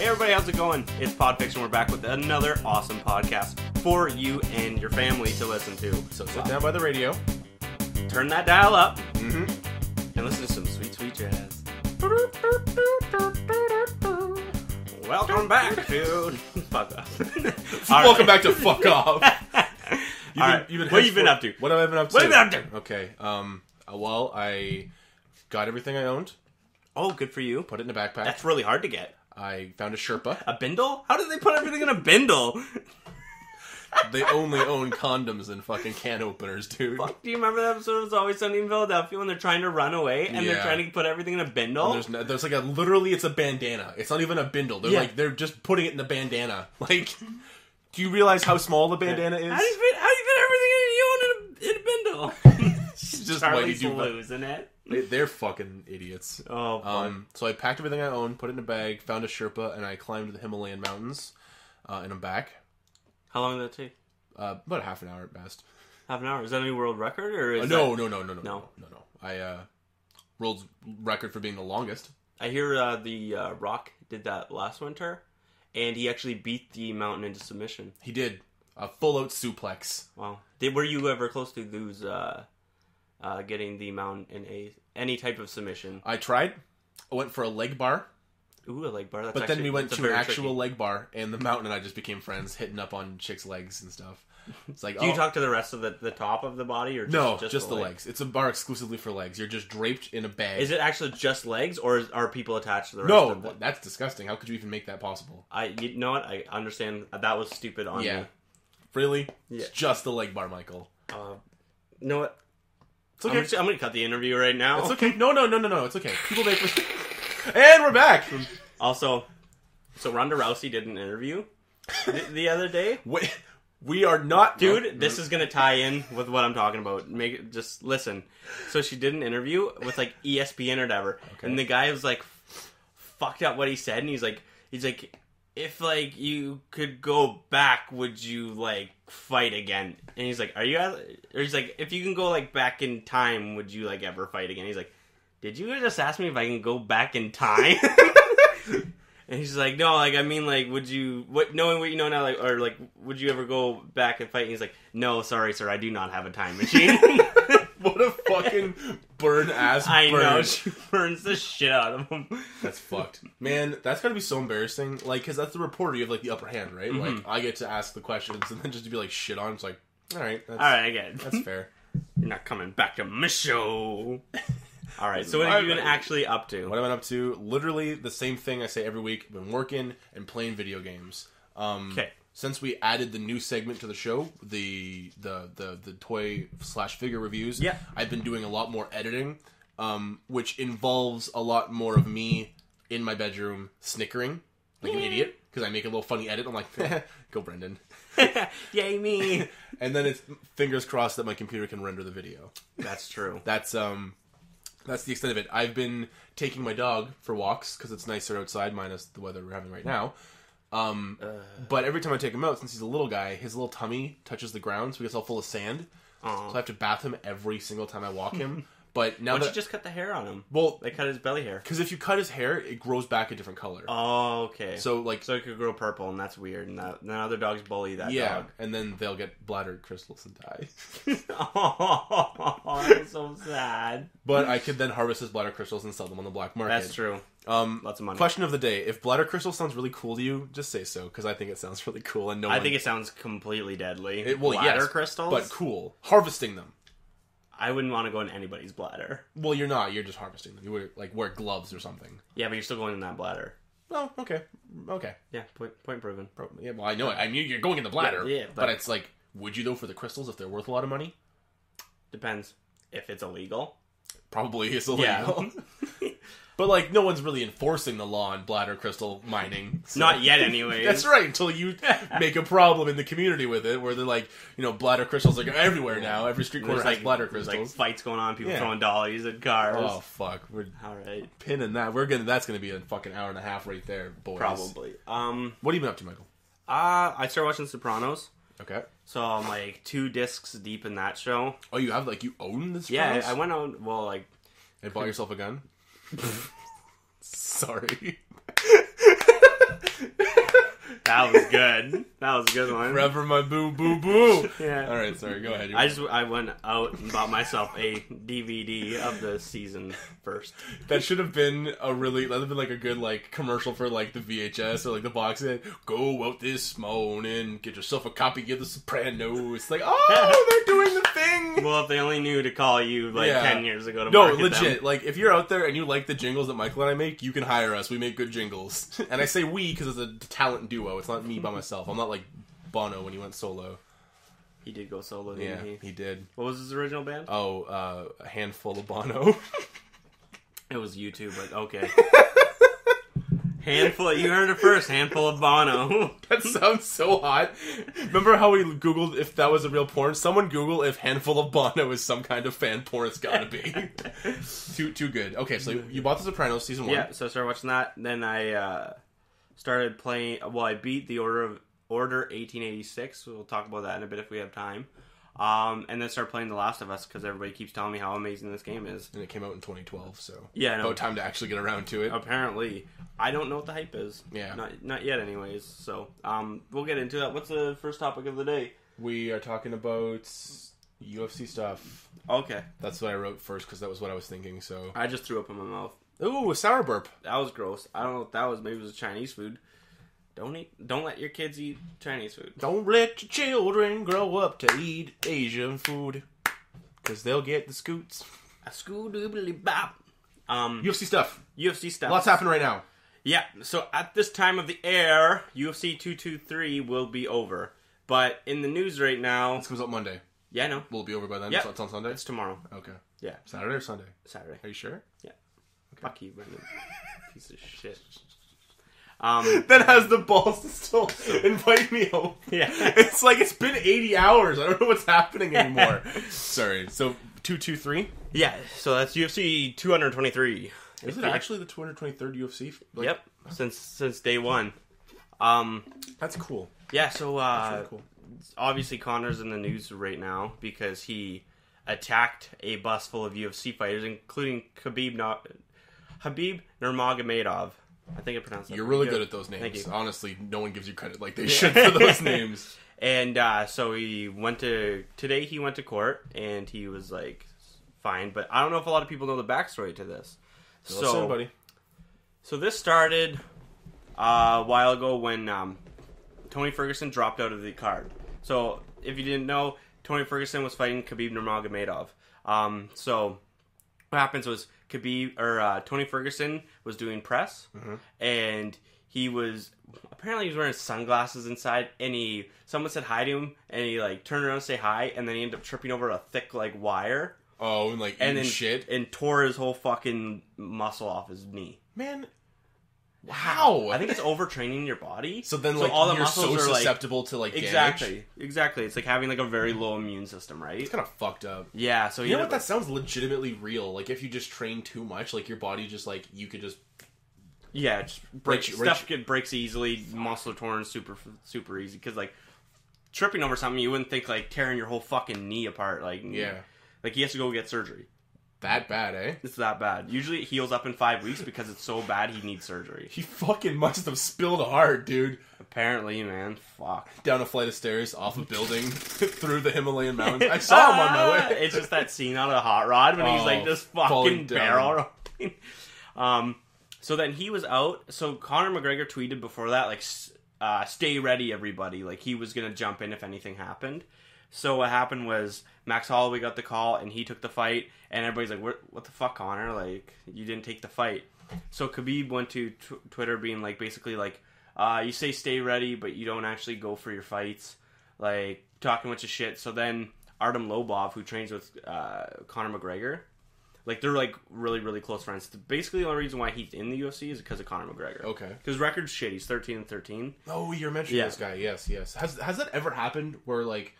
Hey everybody, how's it going? It's Podfix and We're back with another awesome podcast for you and your family to listen to. So sit down by the radio. Turn that dial up Mm-hmm. and listen to some sweet, sweet jazz. Welcome back, dude. Fuck off. All Welcome right. back to fuck off. You've All right. you've What you been henceforth- up to? What have I been up to? What have you been up to? Okay. Um. uh, Well, I got everything I owned, Oh, good for you. put it in a backpack. That's really hard to get. I found a Sherpa. A bindle? How did they put everything in a bindle? they only own condoms and fucking can openers, dude. Fuck, do you remember that episode of It's Always Sunny in Philadelphia when they're trying to run away and they're trying to put everything in a bindle? There's no, there's like a literally it's a bandana. It's not even a bindle. They're Yeah. like they're just putting it in a bandana. Like, do you realize how small the bandana is? How do you fit, how do you fit everything in, you own in a, in a bindle? Just Charlie's do. losing it. They, they're fucking idiots. Oh. Um, so I packed everything I owned, put it in a bag, found a Sherpa, and I climbed the Himalayan mountains, uh, and I'm back. how long did that take? Uh, about a half an hour at best. Half an hour. Is that a new world record or Uh, no, that- no, no, no, no, No. no, no, no. I uh, world's record for being the longest. I hear uh, the uh, Rock did that last winter, and he actually beat the mountain into submission. He did a full out suplex. Wow. Did were you ever close to lose uh, uh, getting the mountain in a any type of submission? I tried. I went for a leg bar, Ooh, a leg bar. That's but then we went to an actual tricky. leg bar, and the mountain and I just became friends, hitting up on chicks' legs and stuff. It's like, Do you oh, talk to the rest of the, the top of the body or just, no, just, just, the leg? legs. It's a bar exclusively for legs. You're just draped in a bag. Is it actually just legs, or is, are people attached to the rest No, of the? that's disgusting. How could you even make that possible? I you know what I understand that was stupid on Yeah. me. Really? Yeah. It's just the leg bar, Michael. Uh, you know what? It's I'm, okay. just, I'm gonna cut the interview right now. It's okay. No, no, no, no, no. It's okay. People make mistakes. and we're back. Also, so Ronda Rousey did an interview the, the other day. We, we are not, Dude, this is gonna tie in with what I'm talking about. Make it just listen. So she did an interview with like ESPN or whatever, and the guy was like fucked up what he said, and he's like, he's like, if like you could go back, would you like fight again? And he's like, are you? Or he's like, if you can go like back in time, would you like ever fight again? He's like, did you just ask me if I can go back in time? And he's like, no, like I mean, like, would you, what, knowing what you know now, like, or like, would you ever go back and fight? And he's like, no, sorry, sir, I do not have a time machine. fucking burn ass I burn. know she burns the shit out of him. That's fucked. Man, that's gotta be so embarrassing. Like, because that's the reporter. You have, like, the upper hand, right? Mm-hmm. Like, I get to ask the questions and then just to be, like, shit on. It's like, all right. That's, All right, I get it. That's fair. You're not coming back to my show. All right, so what have you been actually up to? What I went up to, literally the same thing I say every week. I've been working and playing video games. Um, Okay. Since we added the new segment to the show, the the the, the toy slash figure reviews, Yeah. I've been doing a lot more editing, um, which involves a lot more of me in my bedroom snickering like an idiot because I make a little funny edit. I'm like, go Brendan, Yay me! and then it's fingers crossed that my computer can render the video. That's true. That's um that's the extent of it. I've been taking my dog for walks because it's nicer outside, minus the weather we're having right now. Um, but every time I take him out, since he's a little guy, his little tummy touches the ground, so he gets all full of sand. Aw. So I have to bath him every single time I walk him. But now Why don't that you just cut the hair on him? well, They cut his belly hair. because if you cut his hair, it grows back a different color. Oh, okay. so like so it could grow purple, and that's weird. And that, then other dogs bully that yeah, dog. and then they'll get bladder crystals and die. oh, that's so sad. but I could then harvest his bladder crystals and sell them on the black market. That's true. Um, Lots of money. Question of the day: If bladder crystal sounds really cool to you, just say so because I think it sounds really cool and no I one. think it sounds completely deadly. It, well, bladder yes, crystals, but cool. Harvesting them. I wouldn't want to go in anybody's bladder. Well, you're not. You're just harvesting them. You wear like wear gloves or something. Yeah, but you're still going in that bladder. Oh, okay, okay. Yeah, point point proven. Pro- Yeah, well, I know it. I mean, you're going in the bladder. Yeah, yeah, but, but- it's like, would you though for the crystals if they're worth a lot of money? Depends if it's illegal. Probably it's illegal. Yeah. but like, no one's really enforcing the law on bladder crystal mining. so- Not yet, anyway. That's right. Until you make a problem in the community with it, where they're like, you know, bladder crystals are everywhere now. Every street corner has like bladder crystals. like fights going on, people Yeah. throwing dollies at cars. oh fuck, we're All right, pinning that. We're gonna. That's gonna be a fucking hour and a half right there, boys. probably. Um, What have you been up to, Michael? uh, I started watching Sopranos, Okay. so I'm like two discs deep in that show. Oh, you have like you own this? Yeah, I, I went on. Well, like and bought yourself a gun. Sorry. That was good. That was a good one. Forever my boo boo boo. Yeah. All right, sorry. Go ahead. I just I went out and bought myself a DVD of the season first. that should have been a really that would have been like a good like commercial for like the VHS or like the box set. Go out this morning, get yourself a copy of The Sopranos. It's like, oh, they're doing the thing. Well, if they only knew to call you like Yeah. ten years ago to No, legit. them. Like, if you're out there and you like the jingles that Michael and I make, you can hire us. We make good jingles. and I say we because it's a talent duo. It's not me by myself. I'm not like Bono when he went solo. He did go solo, Yeah, didn't he? he did. What was his original band? Oh, uh, a handful of Bono. It was U2, but okay. handful. You heard it first. Handful of Bono. that sounds so hot. Remember how we googled if that was a real porn? Someone Google if handful of Bono is some kind of fan porn. It's gotta be too too good. Okay, so you bought The Sopranos season one. yeah. So I started watching that. Then I uh, started playing. Well, I beat the Order of Order 1886. We'll talk about that in a bit if we have time. Um, and then start playing The Last of Us because everybody keeps telling me how amazing this game is. And it came out in 2012, so Yeah, no, about time to actually get around to it. Apparently, I don't know what the hype is. Yeah. Not not yet, anyways. So um, we'll get into that. What's the first topic of the day? We are talking about UFC stuff. Okay, That's what I wrote first because that was what I was thinking. So, I just threw up in my mouth. Ooh, a sour burp. That was gross. I don't know what that was. Maybe it was Chinese food. Don't eat. Don't let your kids eat Chinese food. Don't let your children grow up to eat Asian food because they'll get the scoots. A school doobly bop. Um, UFC stuff. UFC stuff. Lots happening right now. Yeah. So at this time of the air, UFC 223 will be over. But in the news right now, This comes out Monday. yeah, I no, Will it be over by then? Yep. It's, it's on Sunday. it's tomorrow. Okay. Yeah, Saturday or Sunday? Saturday. Are you sure? Fuck you, Brendan. Piece of shit. Um, That has the balls to still invite me home. yeah. It's like it's been 80 hours. I don't know what's happening anymore. Sorry. So, 223? Yeah, so that's UFC 223. Is it actually the 223rd UFC? Like, Yep, since since day one. Um, That's cool. yeah, so uh, Really cool. obviously Conor's in the news right now because he attacked a bus full of UFC fighters, including Khabib no- Khabib Nurmagomedov. I think I pronounced that. You're really good at those names. Thank you. Honestly, no one gives you credit like they should for those names. And uh, so he went to today. He went to court and he was like fine, but I don't know if a lot of people know the backstory to this. So, Listen, buddy. so this started uh, a while ago when um, Tony Ferguson dropped out of the card. So if you didn't know, Tony Ferguson was fighting Khabib Nurmagomedov. Um, so what happens was Khabib or uh, Tony Ferguson was doing press, and he was apparently he was wearing sunglasses inside, and he someone said hi to him, and he like turned around to say hi, and then he ended up tripping over a thick like wire, Oh, and like and then shit. and tore his whole fucking muscle off his knee. Man, how? I think it's overtraining your body. so. Then like all the you're so muscles are like susceptible to like damage. exactly, exactly. It's like having like a very low immune system, right? It's kind of fucked up. Yeah. So You know ended what? That sounds legitimately real. Like if you just train too much, like your body just like you could just Yeah, just breaks Right, right. stuff get breaks easily. Muscle torn super super easy because like tripping over something you wouldn't think like tearing your whole fucking knee apart. Like yeah like he has to go get surgery. That bad, eh? It's that bad. Usually it heals up in five weeks because it's so bad he needs surgery. He fucking must have spilled hard, dude. Apparently, man, fuck. Down a flight of stairs, off a building, through the Himalayan mountains. I saw him on my way. it's just that scene out of Hot Rod when he's Oh, like just falling fucking barrel rolling. Um, so then he was out. So Conor McGregor tweeted before that, like, uh, "Stay ready, everybody!" Like he was gonna jump in if anything happened. So what happened was Max Holloway got the call and he took the fight, and everybody's like, "What? What the fuck, Conor? Like you didn't take the fight." So Khabib went to tw- Twitter, being like, basically like, uh, "You say stay ready, but you don't actually go for your fights." Like talking a bunch of shit. So then Artem Lobov, who trains with uh, Conor McGregor, like they're like really really close friends. Basically, the only reason why he's in the UFC is because of Conor McGregor. Okay. Because record's shit. He's thirteen and thirteen. Oh, you're mentioning Yeah. this guy. Yes, yes. Has has that ever happened where like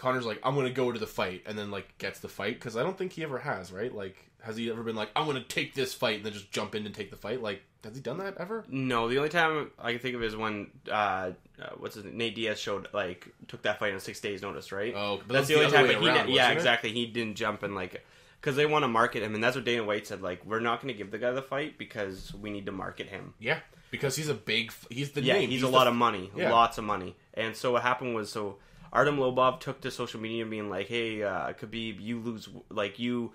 Conor's like, I'm gonna go to the fight, and then like gets the fight? Because I don't think he ever has, right? Like, has he ever been like, I'm gonna take this fight, and then just jump in and take the fight? Like, has he done that ever? No, the only time I can think of is when uh, uh, what's his name? Nate Diaz showed like took that fight on six days notice, right? Oh, but that's that's the only the time. other But he around, yeah, it? exactly. He didn't jump and like because they want to market him, and that's what Dana White said. Like, we're not going to give the guy the fight because we need to market him. Yeah, because he's a big. He's the Yeah, name. he's, a the- lot of money, Yeah. lots of money. And so what happened was, so Artem Lobov took to social media being like, "Hey, uh, Khabib, you lose, like you,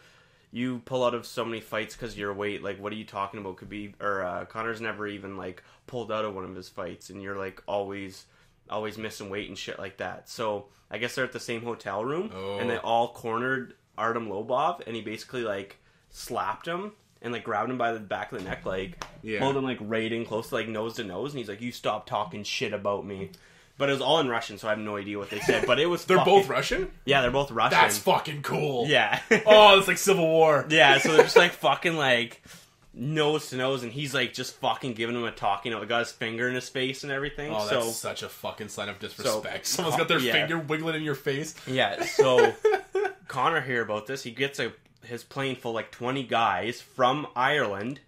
you pull out of so many fights because your weight. Like, what are you talking about? Khabib or uh, Conor's never even like pulled out of one of his fights, and you're like always, always missing weight and shit like that. So I guess they're at the same hotel room, Oh. and they all cornered Artem Lobov, and he basically like slapped him. And like grabbed him by the back of the neck, like Yeah. pulled him like right in close, to, like nose to nose, and he's like, "You stop talking shit about me." But it was all in Russian, so I have no idea what they said. But it was They're fucking- both Russian. yeah, they're both Russian. That's fucking cool. yeah, Oh, it's like Civil War. yeah. So they're just like fucking like nose to nose, and he's like just fucking giving him a talk. You know, got his finger in his face and everything. Oh, so that's such a fucking sign of disrespect. So- Someone's oh, got their yeah. finger wiggling in your face. Yeah, so Conor hear about this. He gets a his plane full like twenty guys from Ireland,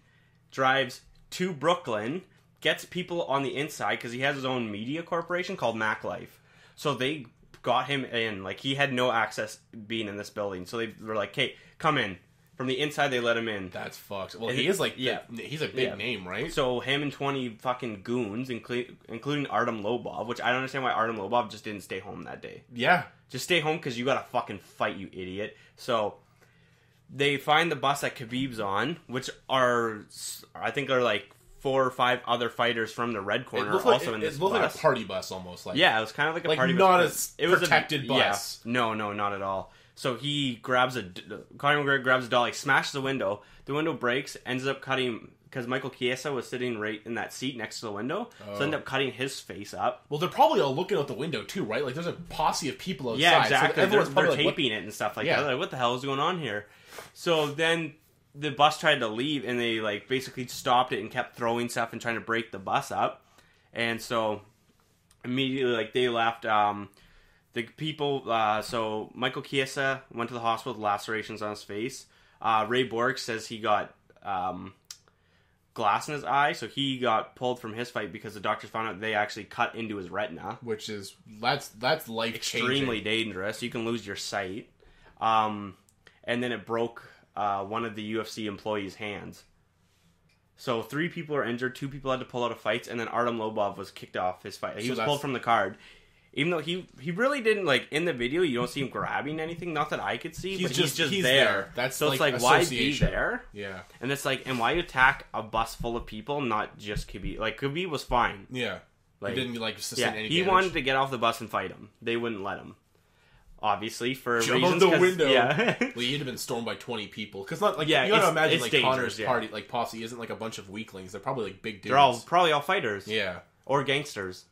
drives to Brooklyn, gets people on the inside because he has his own media corporation called Mac Life. So they got him in. Like he had no access being in this building. So they were like, "Hey, come in." From the inside, they let him in. That's fucked. Well, And he is like, yeah. he's a big Yeah. name, right? So him and twenty fucking goons, inclu- including Artem Lobov, which I don't understand why Artem Lobov just didn't stay home that day. yeah, Just stay home because you got to fucking fight, you idiot. So they find the bus that Khabib's on, which are I think are like four or five other fighters from the red corner like, also in it, this it looked bus. like a party bus almost. Like, yeah, it was kind of like a Like, party not bus. a protected bus. Yeah, no, no, not at all. So he grabs a Conor McGregor grabs a dolly, smashes the window. The window breaks, ends up cutting because Michael Chiesa was sitting right in that seat next to the window, so Oh. ended up cutting his face up. Well, they're probably all looking out the window too, right? Like, there's a posse of people outside. Yeah, so exactly. they're everyone's they're like, taping it and stuff like Yeah. that. Like, what the hell is going on here? So then the bus tried to leave, and they like basically stopped it and kept throwing stuff and trying to break the bus up. And so immediately, like they left. Um, the people. Uh, so Michael Chiesa went to the hospital with lacerations on his face. Uh, Ray Borg says he got. Um, glass in his eye so he got pulled from his fight because the doctors found out they actually cut into his retina which is that's that's life extremely dangerous. You can lose your sight. Um, and then it broke uh, one of the UFC employees' hands. So three people are injured. Two people had to pull out of fights, and then Artem Lobov was kicked off his fight. He So was that's- pulled from the card. Even though he he really didn't like in the video, you don't see him grabbing anything. Not that I could see, He's but just- he's just he's there. there. That's so it's like like why be there? Yeah, And it's like, and why you attack a bus full of people, not just Khabib? Like Khabib was fine. yeah. Like, he didn't like sustain Yeah, any he damage. wanted to get off the bus and fight him. They wouldn't let him. Obviously, for Jump reasons. out the 'cause- window. Yeah, Well, he'd have been stormed by twenty people because not like Yeah, you gotta imagine it's like Conor's yeah. party like posse isn't like a bunch of weaklings. They're probably like big dudes. they're all probably all fighters yeah, or gangsters,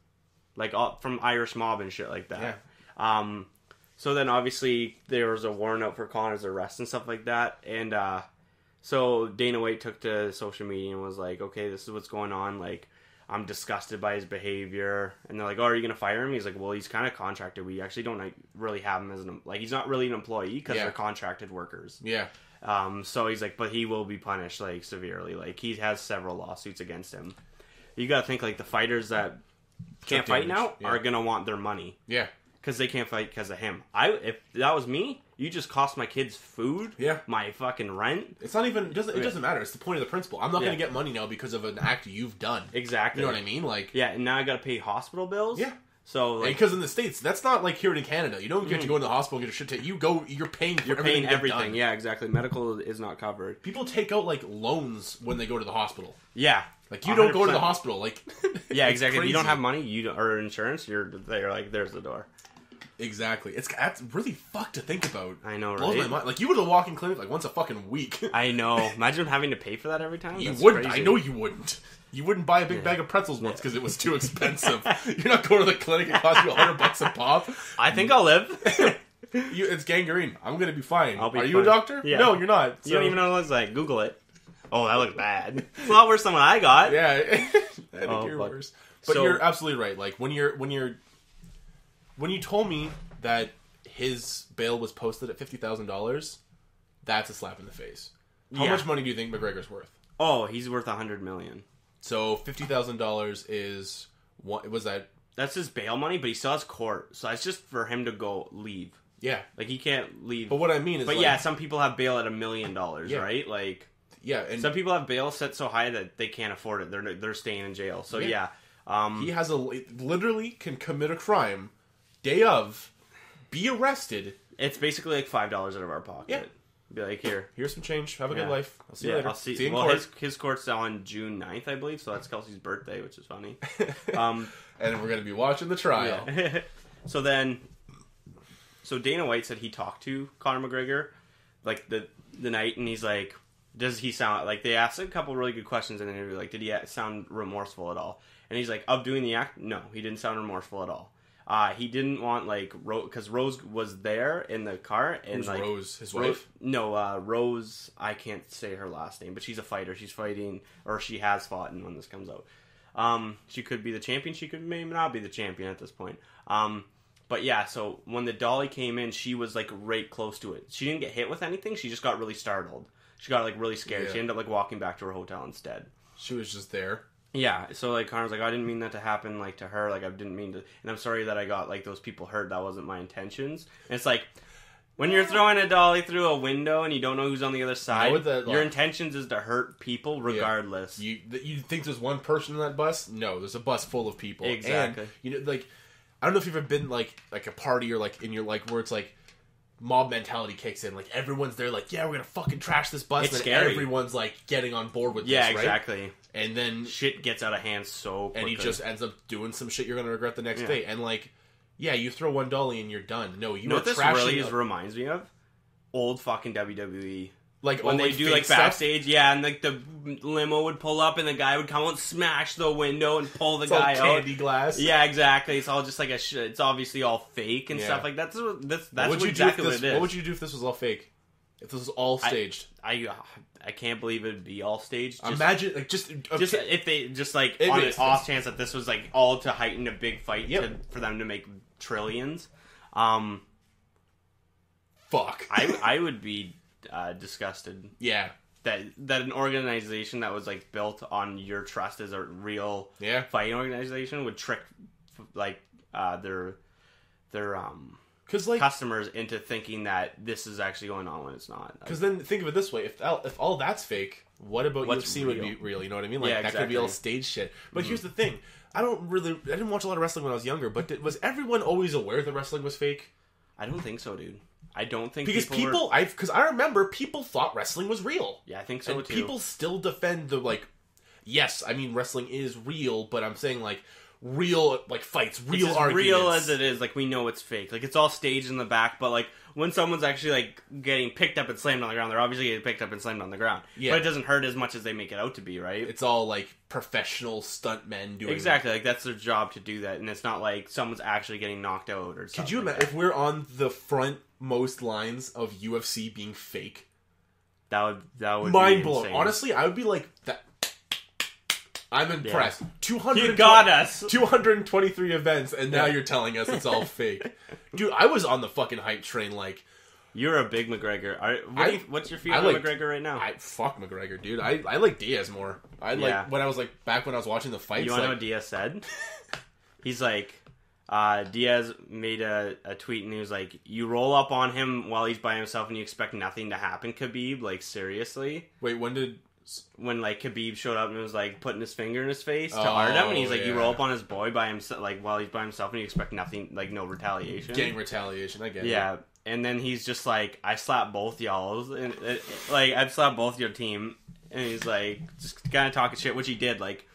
like all from Irish mob and shit like that. Yeah. Um, so then obviously there was a warrant out for Conor's arrest and stuff like that, and uh, so Dana White took to social media and was like, "Okay, this is what's going on. Like, I'm disgusted by his behavior." And they're like, "Oh, are you gonna fire him?" He's like, "Well, he's kind of contracted. We actually don't like, really have him as an like he's not really an employee because Yeah. they're contracted workers." yeah. Um, so he's like, but he will be punished like severely. Like he has several lawsuits against him. You got to think like the fighters that can't Took fight damage, now yeah. are gonna want their money Yeah, because they can't fight because of him. I if that was me, you just cost my kids food, Yeah. my fucking rent, it's not even it doesn't it doesn't matter. It's the point of the principle. I'm not Yeah. gonna get money now because of an act you've done. exactly. You know what I mean? Like Yeah, and now I got to pay hospital bills. Yeah. so like because in the states, that's not like here in Canada. You don't get to mm. go in the hospital and get your shit taken. You go, you're paying. You're everything paying to everything. Yeah, exactly. Medical is not covered. People take out like loans when they go to the hospital. Yeah, Like you don't go to the hospital. Like Yeah, exactly. If you don't have money, you don't, or insurance, you're they're like, there's the door. Exactly. It's that's really fucked to think about. I know, Blows my mind. Like you go to the walk-in clinic like once a fucking week. I know. Imagine having to pay for that every time. you That's wouldn't. crazy. I know you wouldn't. You wouldn't buy a big bag of pretzels once because it was too expensive. You're not going to the clinic. It costs you hundred bucks a pop. I think I'll live. You, it's gangrene. I'm gonna be fine. I'll be Are you a fine. doctor? Yeah. No, you're not. you don't even know what it looks like. Google it. Oh, that looks bad. It's a lot worse than what I got. Yeah, I think Oh, you're fuck. worse. But So- you're absolutely right. Like when you're when you're when you told me that his bail was posted at fifty thousand dollars, that's a slap in the face. How Yeah. much money do you think McGregor's worth? Oh, he's worth a hundred million. So fifty thousand dollars is what was that? That's his bail money, but he still has court, so that's just for him to go leave. Yeah, Like he can't leave. but what I mean is, But like, yeah, some people have bail at a million dollars, Yeah. right? Like yeah, and some people have bail set so high that they can't afford it. They're they're staying in jail. So Yeah. yeah, um, he has a literally can commit a crime day of, be arrested. it's basically like five dollars out of our pocket. Yeah. Be like here. Here's some change. Have a Yeah. good life. I'll see you later. I'll see. you in well, court. his his court's on June 9th, I believe. So that's Kelsey's birthday, which is funny. Um, and we're gonna be watching the trial. Yeah. so then, so Dana White said he talked to Conor McGregor, like the the night, and he's like, "Does he sound like?" They asked a couple really good questions in the interview, like, "Did he sound remorseful at all?" And he's like, "Of doing the act, no, he didn't sound remorseful at all. Uh, he didn't want like Rose because Rose was there in the car, and Who's like Rose, his Ro- wife? no, uh, Rose. I can't say her last name, but she's a fighter. She's fighting, or she has fought, and when this comes out, um, she could be the champion. She could maybe not be the champion at this point. Um, but yeah, so when the dolly came in, she was like right close to it. She didn't get hit with anything. She just got really startled. She got like really scared. Yeah. She ended up like walking back to her hotel instead. She was just there. Yeah, so like Conor's like, oh, I didn't mean that to happen like to her. Like I didn't mean to, and I'm sorry that I got like those people hurt. That wasn't my intentions. And it's like when you're throwing a dolly through a window and you don't know who's on the other side, that, your intentions is to hurt people regardless. You you think there's one person in that bus? No, there's a bus full of people. Exactly. And, you know, like I don't know if you've ever been like like a party or like in your like where it's like mob mentality kicks in. Like everyone's there, like yeah, we're gonna fucking trash this bus. It's and scary. everyone's like getting on board with yeah, this, right? exactly. And then Shit gets out of hand so and he just ends up doing some shit you're gonna regret the next Yeah. day. And like, yeah, you throw one dolly and you're done. No, you know what this really is reminds me of? Old fucking WWE. Like When oh, they do like stuff? backstage, yeah, and like the limo would pull up and the guy would come out and smash the window and pull the It's all guy out. candy glass. Yeah, exactly. It's all just like a. Sh- it's obviously all fake and Yeah. stuff like that. That's what, that's, What that's would what exactly do what it this? is. What would you do if this was all fake? If this was all staged? I I can't believe it'd be all staged. Just, Imagine like just okay, just if they just like It on an off chance that this was like all to heighten a big fight Yep. to, for them to make trillions. Um, fuck. I I would be uh, disgusted yeah, that that an organization that was like built on your trust as a real yeah. fighting organization would trick like uh, their their um Because like, customers into thinking that this is actually going on when it's not. because then think of it this way: if all, if all that's fake, what about What's UFC would be real? real? You know what I mean? Like Yeah, that could be all. Mm-hmm. stage shit. But here's the thing: I don't really, I didn't watch a lot of wrestling when I was younger. But did, was everyone always aware that wrestling was fake? I don't think so, dude. I don't think Because people, people, were- I because I remember people thought wrestling was real, yeah, I think so and too. people still defend the like. Yes, I mean wrestling is real, but I'm saying like real like fights, it's real as arguments. real as it is. Like we know it's fake. Like it's all staged in the back, but like when someone's actually like getting picked up and slammed on the ground, they're obviously getting picked up and slammed on the ground. Yeah. But it doesn't hurt as much as they make it out to be, right? It's all like professional stuntmen doing exactly. Like that's their job to do that, and it's not like someone's actually getting knocked out or. Could you like imagine if we're on the front most lines of UFC being fake? That would that would Mind be blown. Honestly, I would be like that. I'm impressed. Two hundred. you got us. 223 events, and now Yeah. you're telling us it's all fake. Dude, I was on the fucking hype train. Like, You're a big McGregor. Are, what I- you- what's your feeling like- on McGregor right now? I fuck McGregor, dude. I, I like Diaz more. I like Yeah. when I was like back when I was watching the fights. you want to know what Diaz said? He's like, uh, Diaz made a, a tweet and he was like, "You roll up on him while he's by himself and you expect nothing to happen." Khabib, like seriously, wait, when did? when like Khabib showed up and was like putting his finger in his face to Oh, Artem, and he's like, "You roll up on his boy by himself, like while he's by himself, and you expect nothing, like no retaliation." Gang retaliation. I get it. Yeah, and then he's just like, I slap both y'all's, and it, like I've slapped both your team, and he's like, just kind of talking shit, which he did, like,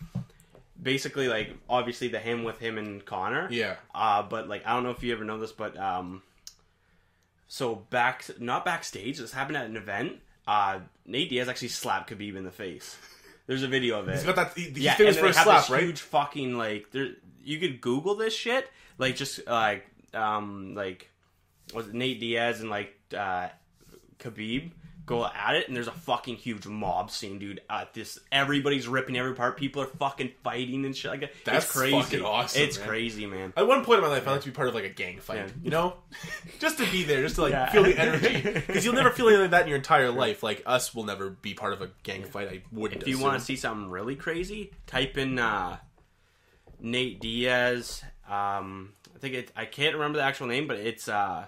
basically, like, obviously the him with him and Conor, Yeah. uh, but like, I don't know if you ever know this, but um, so back, not backstage, this happened at an event. Uh, Nate Diaz actually slapped Khabib in the face. There's a video of it. He's got that. He, he's Yeah, famous for a slap, right? Huge fucking like there. You could Google this shit, like just like um like was it Nate Diaz and like uh Khabib go at it, and there's a fucking huge mob scene, dude. At this, everybody's ripping every part. People are fucking fighting and shit like that. That's it's crazy. fucking awesome, It's man. crazy, man. At one point in my life, I like to be part of like a gang fight. Yeah. You know, just to be there, just to like Yeah. feel the energy, because you'll never feel anything like that in your entire life. Like us, will never be part of a gang fight. I wouldn't. If you want to see something really crazy, type in uh, Nate Diaz. Um, I think it. I can't remember the actual name, but it's uh,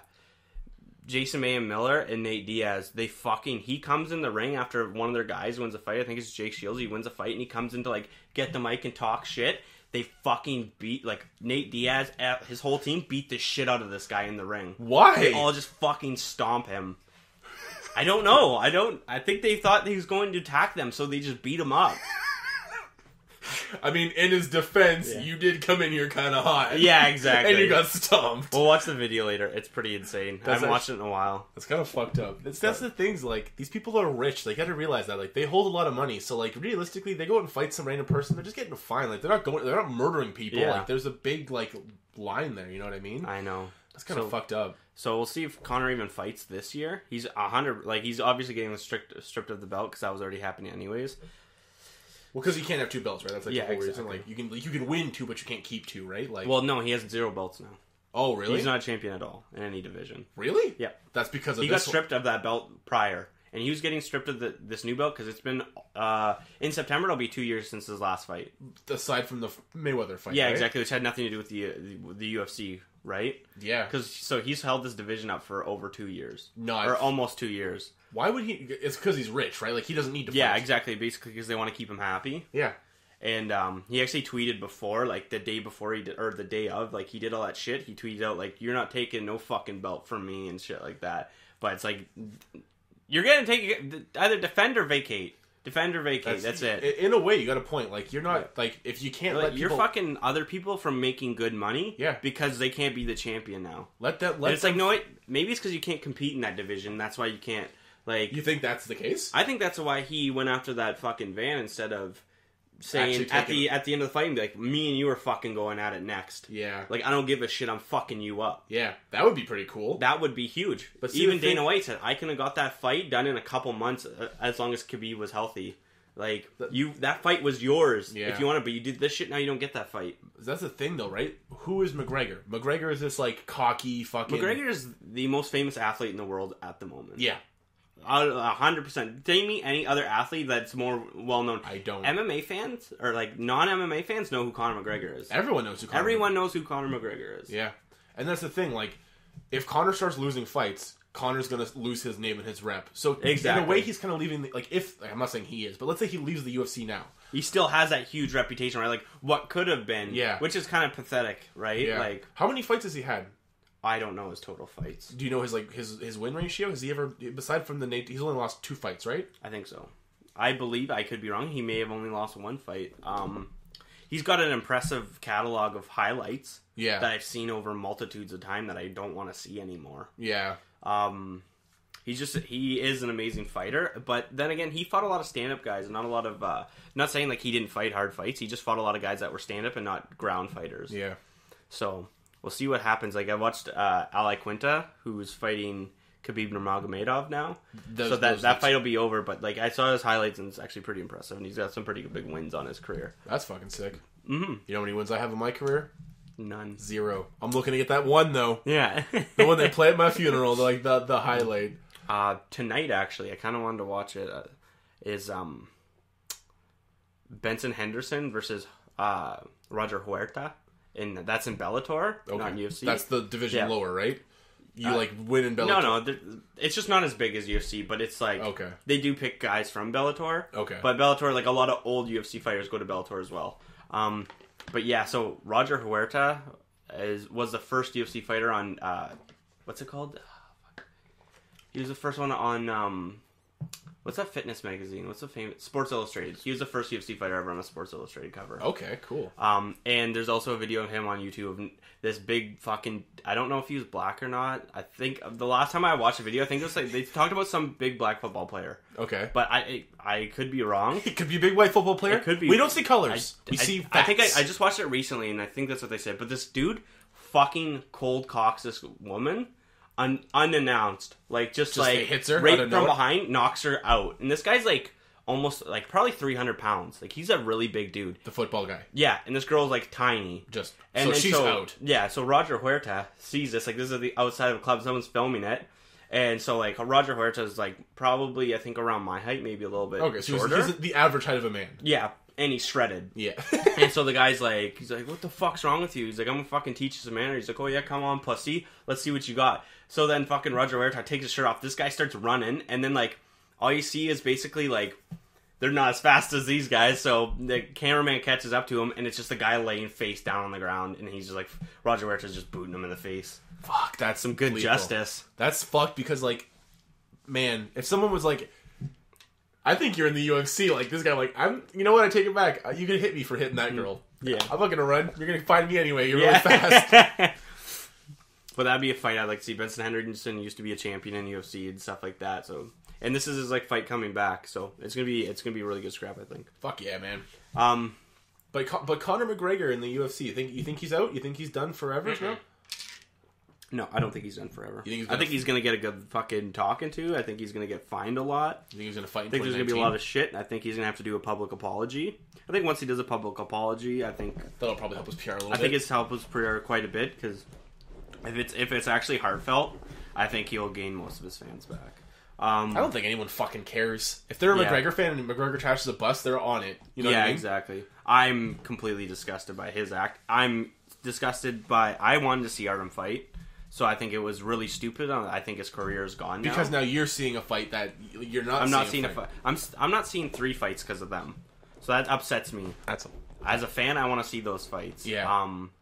Jason Mayhem Miller and Nate Diaz, they fucking he comes in the ring after one of their guys wins a fight. I think it's Jake Shields. He wins a fight and he comes in to like get the mic and talk shit. They fucking beat like Nate Diaz. eh, His whole team beat the shit out of this guy in the ring. Why? They all just fucking stomp him. I don't know. I don't. I think they thought he was going to attack them, so they just beat him up. I mean, in his defense, Yeah. you did come in here kind of hot. Yeah, exactly. and you got stomped. We'll watch the video later. It's pretty insane. I haven't watched it in a while. It's kind of fucked up. That's, that's the things. Like these people are rich. They got to realize that. Like they hold a lot of money. So like realistically, they go out and fight some random person. They're just getting a fine. Like they're not going. They're not murdering people. Yeah. Like there's a big like line there. You know what I mean? I know. That's kind of fucked up. So we'll see if Conor even fights this year. He's a hundred. Like he's obviously getting strict stripped of the belt because that was already happening anyways. Well, because you can't have two belts, right? That's like Yeah, the whole reason. Like you can like, you can win two, but you can't keep two, right? Like Well, no, he has zero belts now. oh really? He's not a champion at all in any division. really. Yeah, That's because of he got stripped of that belt prior, and he was getting stripped of the, this new belt because it's been uh, in September. It'll be two years since his last fight. aside from the Mayweather fight. Yeah, right? exactly, which had nothing to do with the the, the UFC, right? Yeah. Because so he's held this division up for over two years, No, or almost two years. Why would he? It's because he's rich, right? Like he doesn't need to. Yeah, fight. exactly. Basically, because they want to keep him happy. Yeah. And um, he actually tweeted before, like the day before he did, or the day of, like he did all that shit. He tweeted out like, "You're not taking no fucking belt from me" and shit like that. But it's like, you're gonna take either defend or vacate. Defend or vacate. That's, it. In a way, you got a point. Like you're not like if you can't Like, let you're fucking other people from making good money, Yeah. because they can't be the champion now. let that. And Let it's like, no, wait, maybe it's because you can't compete in that division. That's why you can't. Like, You think that's the case? I think that's why he went after that fucking van instead of saying at the at the end of the fight, and be like, me and you are fucking going at it next. yeah. Like I don't give a shit. I'm fucking you up. yeah. That would be pretty cool. That would be huge. But see, even thing- Dana White said I can have got that fight done in a couple months uh, as long as Khabib was healthy. Like you, that fight was yours Yeah. if you want it, but you did this shit. Now you don't get that fight. That's the thing, though, right? Who is McGregor? McGregor is this like cocky fucking. McGregor is the most famous athlete in the world at the moment. Yeah. A hundred percent. Name me any other athlete that's more well known. I don't. MMA fans or like non MMA fans know who Conor McGregor is. Everyone knows who. Conor Everyone knows who Conor McGregor is. Yeah. And that's the thing. Like, if Conor starts losing fights, Conor's gonna lose his name and his rep. So in Exactly. a way, he's kind of leaving. The, like, if like, I'm not saying he is, but let's say he leaves the UFC now. He still has that huge reputation, right? Like what could have been. Yeah. Which is kind of pathetic, right? Yeah. Like how many fights has he had? I don't know his total fights. Do you know his like his his win ratio? Has he ever beside from the Nate? He's only lost two fights, right? I think so. I believe I could be wrong. He may have only lost one fight. Um, he's got an impressive catalog of highlights Yeah. that I've seen over multitudes of time that I don't want to see anymore. yeah. Um, he's just he is an amazing fighter, but then again, he fought a lot of stand up guys, and not a lot of. Uh, not saying like he didn't fight hard fights. He just fought a lot of guys that were stand up and not ground fighters. Yeah. So we'll see what happens. Like I watched uh, Al Iaquinta, who's fighting Khabib Nurmagomedov now. Those- so that that fight will be over. But like I saw his highlights, and it's actually pretty impressive. And he's got some pretty big wins on his career. That's fucking sick. hmm You know how many wins I have in my career? None. Zero. I'm looking to get that one though. Yeah. The one they play at my funeral, like the the highlight. uh, tonight, actually, I kind of wanted to watch it. Uh, is um Benson Henderson versus uh, Roger Huerta, and that's in Bellator, not in UFC. That's the division Yeah. lower, right? You Uh, like win in Bellator. No, no, it's just not as big as UFC, but it's like Okay. they do pick guys from Bellator. Okay. but Bellator, like a lot of old UFC fighters, go to Bellator as well. Um, but yeah, so Roger Huerta is was the first UFC fighter on uh, what's it called? He was the first one on um, what's that fitness magazine? What's the famous Sports Illustrated? He was the first UFC fighter ever on a Sports Illustrated cover. Okay, cool. Um, and there's also a video of him on YouTube of this big fucking. I don't know if he was black or not. I think the last time I watched a video, I think it was like they talked about some big black football player, Okay. but I I could be wrong. It could be a big white football player. It could be. We don't see I, colors. we I- see. I think I. I just watched it recently, and I think that's what they said. But this dude fucking cold cocks this woman. Un, unannounced, like just, Just like hits her right from nowhere? behind, knocks her out, and this guy's like almost like probably three hundred pounds. Like he's a really big dude. the football guy. Yeah, and this girl's like tiny. Just And so she's so, out. Yeah, so Roger Huerta sees this. Like this is the outside of a club. Someone's filming it, and so like Roger Huerta is like probably I think around my height, maybe a little bit Okay, so he's, shorter. he's the average height of a man. yeah, and he's shredded. Yeah. And so the guy's like, he's like, what the fuck's wrong with you? He's like, I'm gonna fucking teach you some manners. He's like, oh yeah, come on, pussy. Let's see what you got. So then fucking Roger Huerta takes his shirt off. This guy starts running, and then like all you see is basically like they're not as fast as these guys. So the cameraman catches up to him, and it's just the guy laying face down on the ground, and he's just like Roger Huerta's just booting him in the face. Fuck, that's Some good lethal. justice. That's fucked because like, man, if someone was like, I think you're in the UFC, like this guy, I'm like I'm, you know what? I take it back. Uh, You can hit me for hitting that girl. Yeah. I'm not gonna run. You're gonna find me anyway. You're really fast. but that'd be a fight I'd like to see. Benson Henderson used to be a champion in UFC and stuff like that. So, and this is his like fight coming back. So it's gonna be it's gonna be a really good scrap, I think. Fuck yeah, man. Um, But but Conor McGregor in the UFC, you think you think he's out? You think he's done forever? No. No, I don't think he's done forever. You think he's I gonna think he's gonna get a good fucking talking to. I think he's gonna get fined a lot. You think he's gonna fight? In I think there's gonna be a lot of shit. I think he's gonna have to do a public apology. I think once he does a public apology, I think That'll probably help his PR a little I bit. think it's helped his career quite a bit because if it's if it's actually heartfelt, I think he'll gain most of his fans back. Um, I don't think anyone fucking cares. If they're a Yeah. McGregor fan and McGregor trashes a bus, they're on it. You know yeah, what I mean? exactly. I'm completely disgusted by his act. I'm disgusted by. I wanted to see Artem fight, so I think it was really stupid. I think his career is gone now. Because now you're seeing a fight that you're not. I'm not seeing seeing a fight. I'm s- I'm not seeing three fights because of them. So that upsets me. That's As a fan, I want to see those fights. Yeah. Um.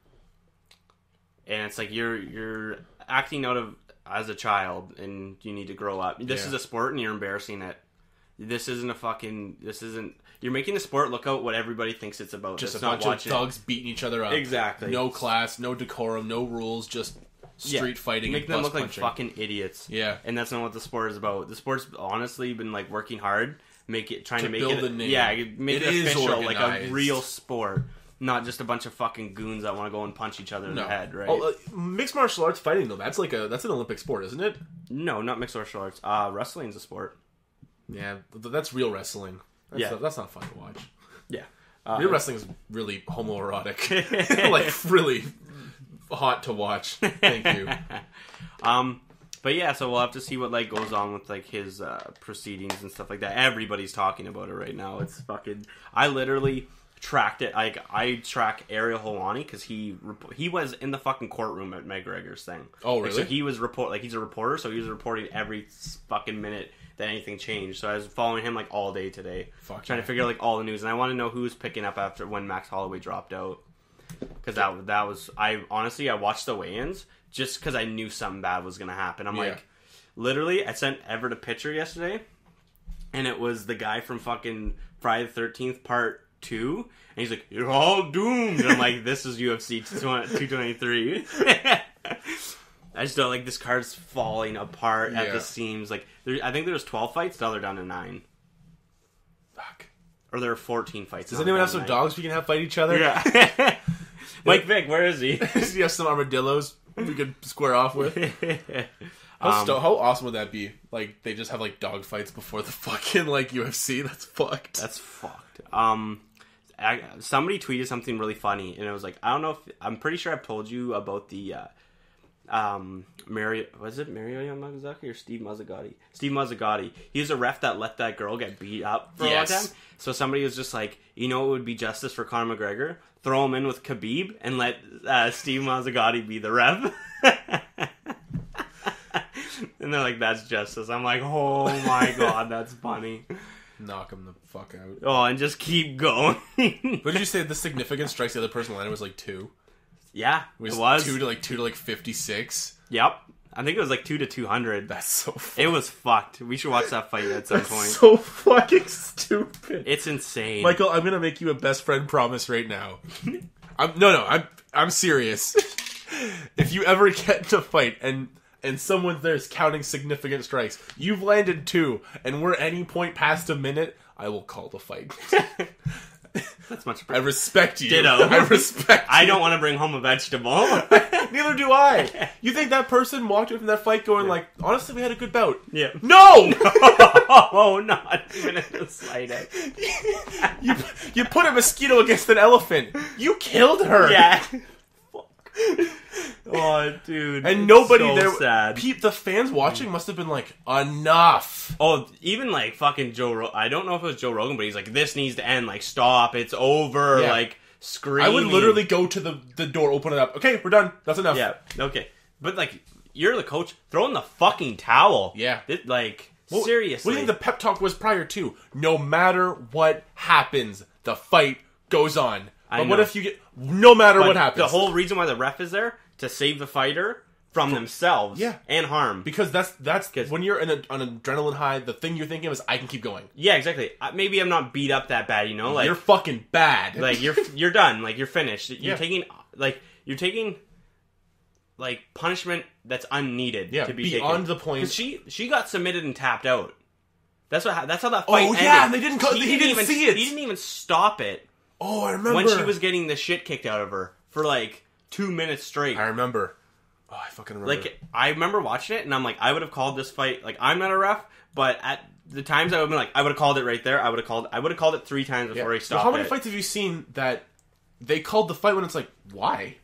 And it's like you're you're acting out of as a child, and you need to grow up. This Yeah. is a sport, and you're embarrassing it. This isn't a fucking. This isn't. You're making the sport look out what everybody thinks it's about. just It's a not bunch of thugs beating each other up. Exactly. No class, no decorum, no rules, just Yeah. street fighting. Make and them look punching. like fucking idiots. Yeah. and that's not what the sport is about. The sport's honestly been like working hard, make it trying To to, make build it a name. yeah, make It it, is official, like a real sport, not just a bunch of fucking goons that want to go and punch each other in No. the head, right? Oh, uh, mixed martial arts fighting though, that's like a that's an Olympic sport, isn't it? no, not mixed martial arts. Uh, wrestling's a sport. Yeah, th- that's real wrestling. That's Yeah. not, that's not fun to watch. Yeah, uh, Real wrestling is really homoerotic, like really hot to watch. Thank you. Um, but yeah, so we'll have to see what like goes on with like his uh, proceedings and stuff like that. Everybody's talking about it right now. It's fucking. I literally tracked it. Like I track Ariel Helwani because he he was in the fucking courtroom at McGregor's thing. Oh, Like, so he was report like he's a reporter, so he was reporting every fucking minute that anything changed. So I was following him like all day today, Fuck trying yeah. to figure out like all the news, and I want to know who's picking up after when Max Holloway dropped out. Because that that was I honestly I watched the weigh-ins just because I knew something bad was gonna happen. I'm Yeah. like, literally, I sent Everett a picture yesterday, and it was the guy from fucking Friday the Thirteenth Part Two, and he's like, "You're all doomed." And I'm like, "This is UFC 223." I just don't like this card's falling apart at Yeah. the seams. Like, there, I think there was 12 fights, now they're down to nine, Fuck. or there are 14 fights. Does anyone have some to dogs we can have fight each other? Yeah. Mike Vick, where is he? He have some armadillos we could square off with? How, Um, sto- how awesome would that be? Like they just have like dog fights before the fucking like UFC. That's fucked. That's fucked. Um, I, somebody tweeted something really funny, and it was like, I don't know if I'm pretty sure I've told you about the uh, um Mario was it Mario Yamasaki or Steve Mazzagatti? Steve Mazzagatti. He was a ref that let that girl get beat up for Yes. a long time. So somebody was just like, you know, it would be justice for Conor McGregor? Throw him in with Khabib and let uh, Steve Mazzagatti be the ref. and they're like, that's justice. I'm like, oh my god, that's funny. Knock him the fuck out. Oh, and just keep going. What did you say? The significant strikes the other person landed was like two. Yeah, It it was. two to like two to like fifty six. Yep. I think it was like two to two hundred. That's so. It was fucked. We should watch that fight at some point. so fucking stupid. It's insane. Michael, I'm gonna make you a best friend promise right now. I'm no, no, I'm I'm serious. if you ever get to fight and and someone there's counting significant strikes, you've landed two, and we're any point past a minute, I will call the fight. That's much. I respect you. Ditto. I respect. I don't want to bring home a vegetable. Neither do I. You think that person walked away from that fight going like, honestly, we had a good bout? yeah. No. oh, not even in the slightest. you you put a mosquito against an elephant. You killed her. Yeah. Oh, dude. And nobody so there. Sad. Peep, the fans watching must have been like, enough. Oh, even like fucking Joe. Ro- I don't know if it was Joe Rogan, but he's like, "This needs to end. Like, stop. It's over." Yeah. Like, screaming. I would literally go to the, the door, open it up. Okay, we're done. That's enough. Yeah. Okay. But like, you're the coach. Throw in the fucking towel. Yeah. It, like, What- seriously. What do you think the pep talk was prior to? No matter what happens, the fight goes on. But what if you get no matter But what happens? The whole reason why the ref is there to save the fighter from themselves. Yeah. And harm. because that's that's 'Cause- when you're in a, on an adrenaline high. The thing you're thinking of is I can keep going. yeah, exactly. Uh, Maybe I'm not beat up that bad. You know, like you're fucking bad. like you're you're done. Like you're finished. You're Yeah. taking like you're taking like punishment that's unneeded Yeah, to be beyond taken. the point- she she got submitted and tapped out. That's what. ha- That's how that fight. Oh, ended. yeah, and they didn't co- he didn't even, see it. He didn't even stop it oh, I remember when she was getting the shit kicked out of her for like two minutes straight. I remember. Oh, I fucking remember. Like I remember watching it, and I'm like, I would have called this fight. Like I'm not a ref, but at the times I would have been like, I would have called it right there. I would have called. I would have called it three times Yeah. before he So stopped how many it. fights have you seen that they called the fight when it's like why?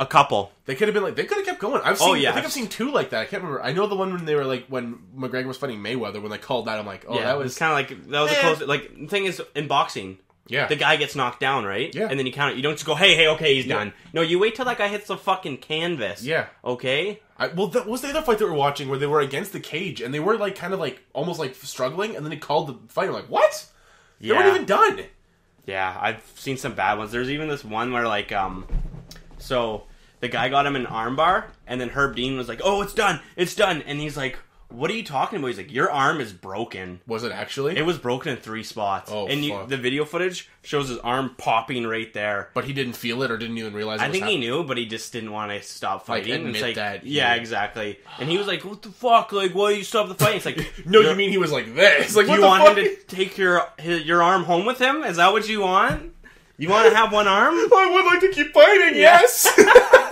A couple. They could have been like they could have kept going. I've seen. Oh, yeah. I think I've seen two like that. I can't remember. I know the one when they were like when McGregor was fighting Mayweather when they called that. I'm like, oh, yeah, that was kind of like that was a Eh. close. Like the thing is, in boxing, yeah. the guy gets knocked down, right? Yeah. And then you count it. You don't just go, hey, hey, okay, he's Yeah. done. No, you wait till that guy hits the fucking canvas. Yeah. Okay. I, well, that was the other fight that we were watching where they were against the cage and they were like kind of like almost like struggling, and then he called the fight. I'm like, what? Yeah. They weren't even done. Yeah, I've seen some bad ones. There's even this one where like um so the guy got him an armbar and then Herb Dean was like, "Oh, it's done. It's done." And he's like, "What are you talking about?" He's like, "Your arm is broken." Was it actually? It was broken in three spots. Oh, and you, fuck. the video footage shows his arm popping right there. but he didn't feel it or didn't even realize. It I was think he knew, but he just didn't want to stop Like, fighting. admit it's like, that he- yeah, exactly. And he was like, "What the fuck? Like, why you stop the fight?" It's like, No, you mean he was like this? Like you want him to take your his, your arm home with him? Is that what you want? You want to have one arm? I would like to keep fighting. Yes.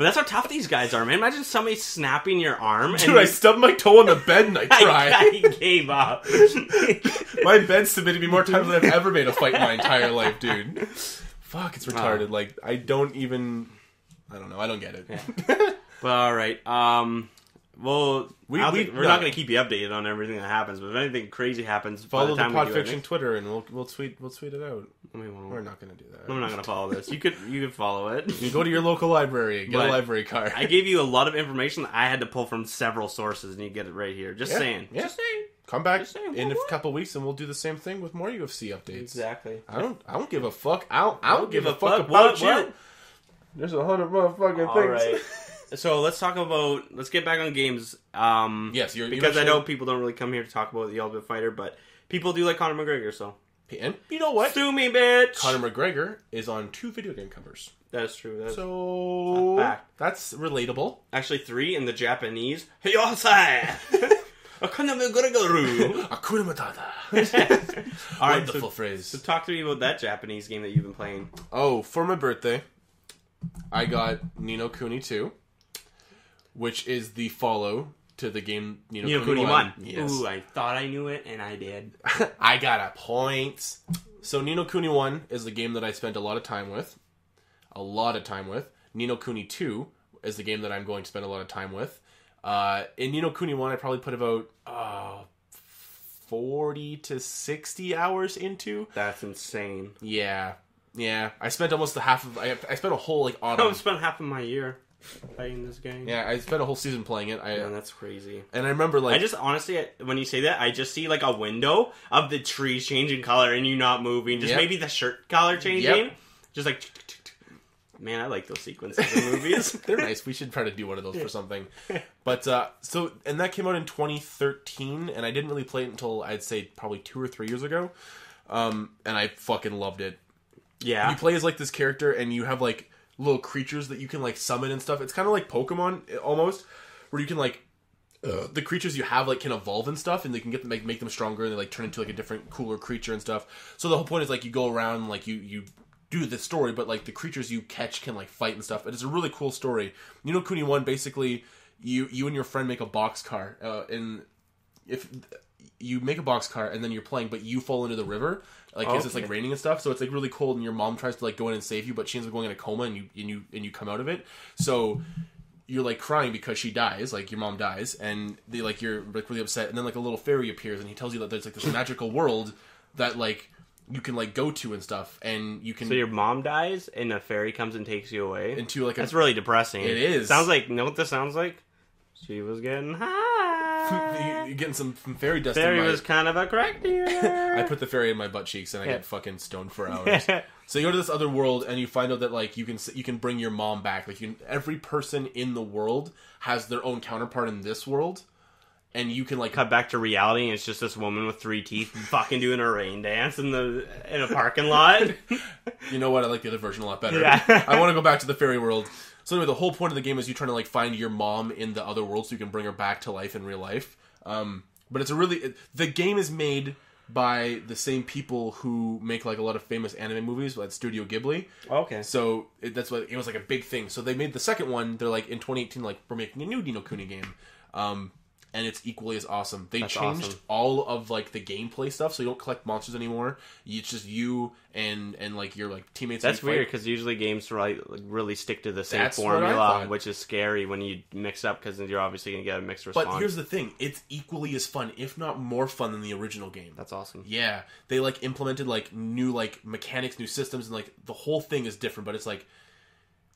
But that's how tough these guys are, man. Imagine somebody snapping your arm and Dude, I stubbed my toe on the bed and I I, cried. I gave up. my bed submitted me more times than I've ever made a fight in my entire life, dude. Fuck, it's retarded. Like I don't even. I don't know. I don't get it. but all right, um, well, We- we, we- we, are no. not going to keep you updated on everything that happens. But if anything crazy happens, by Follow the the time Pod we do Fiction it, Twitter and we'll we'll tweet we'll tweet it out. We. We're not gonna do that. I'm not going to follow this. You could you could follow it. You go to your local library, get But a library card. I gave you a lot of information that I had to pull from several sources, and you get it right here. Just Yeah, saying. yeah. Just saying. Come back saying, in a what? couple weeks and we'll do the same thing with more UFC updates. Exactly. I don't. I don't give a fuck. I don't. I don't give a fuck fuck. about What- you. There's a hundred motherfucking All things. right. so let's talk about. Let's get back on games. Um, Yes, you're- you because I mentioned- know people don't really come here to talk about the Ultimate Fighter, but people do like Conor McGregor. So And you know what? sue me, bitch. Conor McGregor is on two video game covers. That's true. That's So fact. that's relatable. actually three in the Japanese. Heyosai. Conor McGregor. Akuna Matata. All right. Wonderful So, phrase. so talk to me about that Japanese game that you've been playing. Oh, for my birthday, I got Ni no Kuni 2, which is the follow to the game Nino, Ni no Kuni, Kuni 1. won. Yes. Ooh, I thought I knew it, and I did. I got a point. So Ni no Kuni 1 is the game that I spent a lot of time with. A lot of time with. Ni no Kuni 2 is the game that I'm going to spend a lot of time with. Uh, in Ni no Kuni 1, I probably put about uh, 40 to 60 hours into. That's insane. Yeah. Yeah. I spent almost the half of... I, I spent a whole, like, I've spent half of my year playing this game. Yeah, I spent a whole season playing it. I, Man, that's crazy. and I remember, like... I just honestly, when you say that, I just see like a window of the trees changing color and you not moving. Just Yep. maybe the shirt color changing. Just like, man, I like those sequences in movies. They're nice. We should try to do one of those for something. But uh, so, and that came out in 2013, and I didn't really play it until I'd say probably two or three years ago. Um, and I fucking loved it. yeah, You play as like this character, and you have like little creatures that you can like summon and stuff. It's kind of like Pokemon almost, where you can like. Uh, the creatures you have like can evolve and stuff, and they can get them make, make them stronger, and they like turn into like a different, cooler creature and stuff. So the whole point is like you go around, and, like you you do the story, but like the creatures you catch can like fight and stuff. And it's a really cool story. You know, Kuni One basically, you you and your friend make a box car, uh, and if you make a box car and then you're playing, but you fall into the river. Like 'cause it's like raining and stuff, so it's like really cold, and your mom tries to like go in and save you, but she ends up going in a coma, and you and you and you come out of it. So you're like crying because she dies, like your mom dies, and they like you're like really upset, and then like a little fairy appears, and he tells you that there's like this magical world that like you can like go to and stuff, and you can So your mom dies, and a fairy comes and takes you away. into like a That's really depressing. It is. Sounds like. You know what this sounds like? She was getting high. You're getting some, some fairy dust. Fairy in my, was kind of a crack dealer. I put the fairy in my butt cheeks and I Yeah. get fucking stoned for hours. so you go to this other world and you find out that like you can you can bring your mom back. Like you, every person in the world has their own counterpart in this world, and you can like Cut back to reality, and it's just this woman with three teeth fucking doing a rain dance in the in a parking lot. you know what I like the other version a lot better. Yeah. I want to go back to the fairy world. So anyway, the whole point of the game is you trying to like find your mom in the other world so you can bring her back to life in real life. Um, but it's a really it, the game is made by the same people who make like a lot of famous anime movies, like Studio Ghibli. okay. So it, that's what it was like a big thing. So they made the second one. They're like in 2018, like we're making a new Ni no Kuni game, um, and it's equally as awesome. They That's changed awesome. all of like the gameplay stuff, so you don't collect monsters anymore. It's just you and and like your like teammates. That's that you fight. weird because usually games like, really stick to the same That's formula, which is scary when you mix up because you're obviously gonna get a mixed response. But here's the thing: it's equally as fun, if not more fun, than the original game. That's awesome. Yeah, they like implemented like new like mechanics, new systems, and like the whole thing is different. But it's like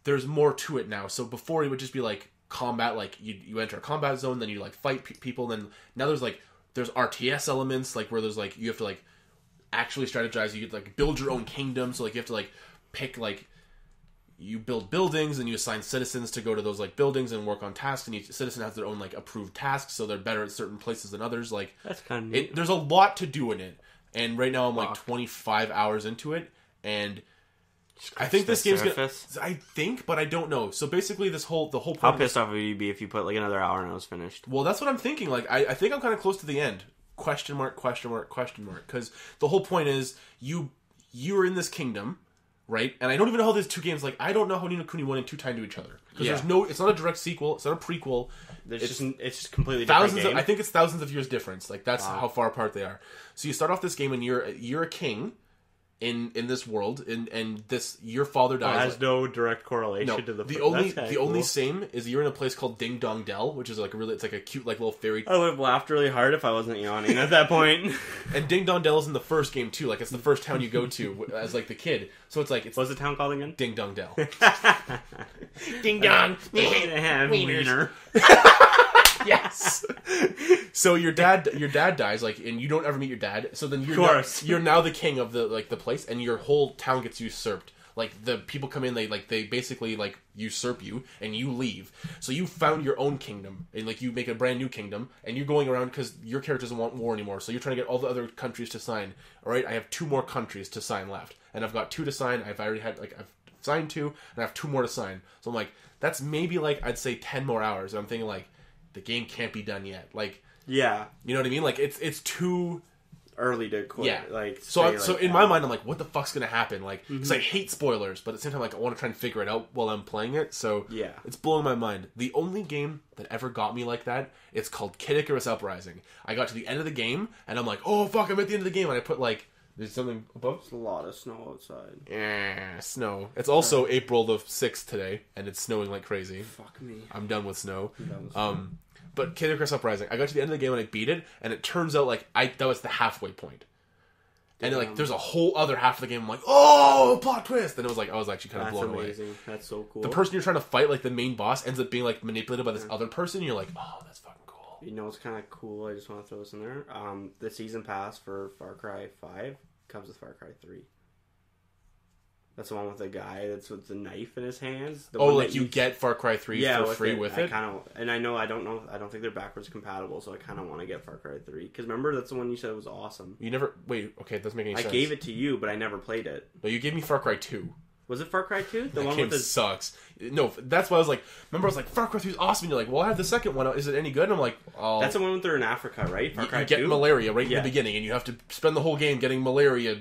there's more to it now. So before it would just be like combat, like you you enter a combat zone, then you like fight pe- people. Then now there's like there's RTS elements, like where there's like you have to like actually strategize. You get like build your own kingdom. So like you have to like pick like you build buildings and you assign citizens to go to those like buildings and work on tasks and each citizen has their own like approved tasks so they're better at certain places than others like That's kind of neat. it, there's a lot to do in it and right now i'm like Fuck. 25 hours into it and i think this game's surface. gonna i think but i don't know. So basically this whole the whole How point of this- pissed off would you be if you put like another hour and it was finished? well that's what i'm thinking. Like i, I think i'm kind of close to the end. Question mark question mark question mark. Because the whole point is you you're in this kingdom right? And i don't even know how these two games like i don't know how ni no kuni 1 and 2 tie into each other. Because Yeah. there's no it's not a direct sequel it's not a prequel. There's It's just it's just completely different thousands of, i think it's thousands of years difference. Like that's how far apart they are. So you start off this game and you're you're a king in in this world and and this your father It dies has no direct correlation no, to the. the only the only same is you're in a place called Ding Dong Dell, which is like a really it's like a cute like little fairy I would have laughed really hard if I wasn't yawning at that point. And Ding Dong Dell is in the first game too. Like it's the first town you go to as like the kid. So it's like it's What's the town called again? Ding Dong Dell. Ding dong. Uh, wiener. yes. so your dad your dad dies like and you don't ever meet your dad. So then you're Of. Now, you're now the king of the like the place and your whole town gets usurped. Like the people come in they like they basically like usurp you and you leave. So you found your own kingdom and like you make a brand new kingdom and you're going around cuz your character doesn't want war anymore. So you're trying to get all the other countries to sign. All right, I have two more countries to sign left. And I've got two to sign. I've already had like I've signed two and I have two more to sign. So I'm like that's maybe like I'd say 10 more hours. And I'm thinking like the game can't be done yet. Like, Yeah, you know what I mean? Like it's it's too early to quit. yeah. like so I, so like, in uh, my mind, I'm like, what the fuck's gonna happen? Like, because Mm-hmm. I hate spoilers, but at the same time, like I want to try and figure it out while I'm playing it. So Yeah. it's blowing my mind. The only game that ever got me like that, it's called Kid Icarus Uprising. I got to the end of the game and I'm like, oh fuck, I'm at the end of the game, and I put like, there's something above. It's a lot of snow outside. Yeah, snow. It's also April the sixth today, and it's snowing like crazy. Fuck me. I'm done with snow. done with um, but Kid Icarus Uprising, I got to the end of the game and I beat it, and it turns out like I that was the halfway point. And then, like, there's a whole other half of the game. I'm like, oh, plot twist! And it was like, I was actually kind of That's blown away. That's so cool. The person you're trying to fight, like the main boss, ends up being like manipulated by this other person. And you're like, oh, that's fucking cool. You know it's kind of cool? I just want to throw this in there. Um, the season pass for Far Cry Five comes with Far Cry Three. That's the one with the guy that's with the knife in his hands. The Oh, one like you get Far Cry Three yeah, for free with I it. kind of, and I know I don't know. I don't think they're backwards compatible, so I kind of want to get Far Cry Three because remember that's the one you said was awesome. You never wait. Okay, it doesn't make any I sense. gave it to you, but I never played it. No, you gave me Far Cry Two. Was it Far Cry Two? The That one game with the sucks. No, that's why I was like. Remember, I was like, Far Cry Three is awesome. And you're like, well, I have the second one. Is it any good? And I'm like, oh, that's the one where they're in Africa, right? Far you, Cry you get 2? malaria right Yeah. in the beginning, and you have to spend the whole game getting malaria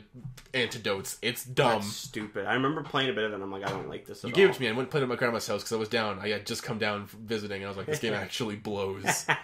antidotes. It's dumb. That's stupid. I remember playing a bit of it. and I'm like, I don't like this. At You gave all. it to me. I went and played it at my grandma's house because I was down. I had just come down visiting, and I was like, this game actually blows.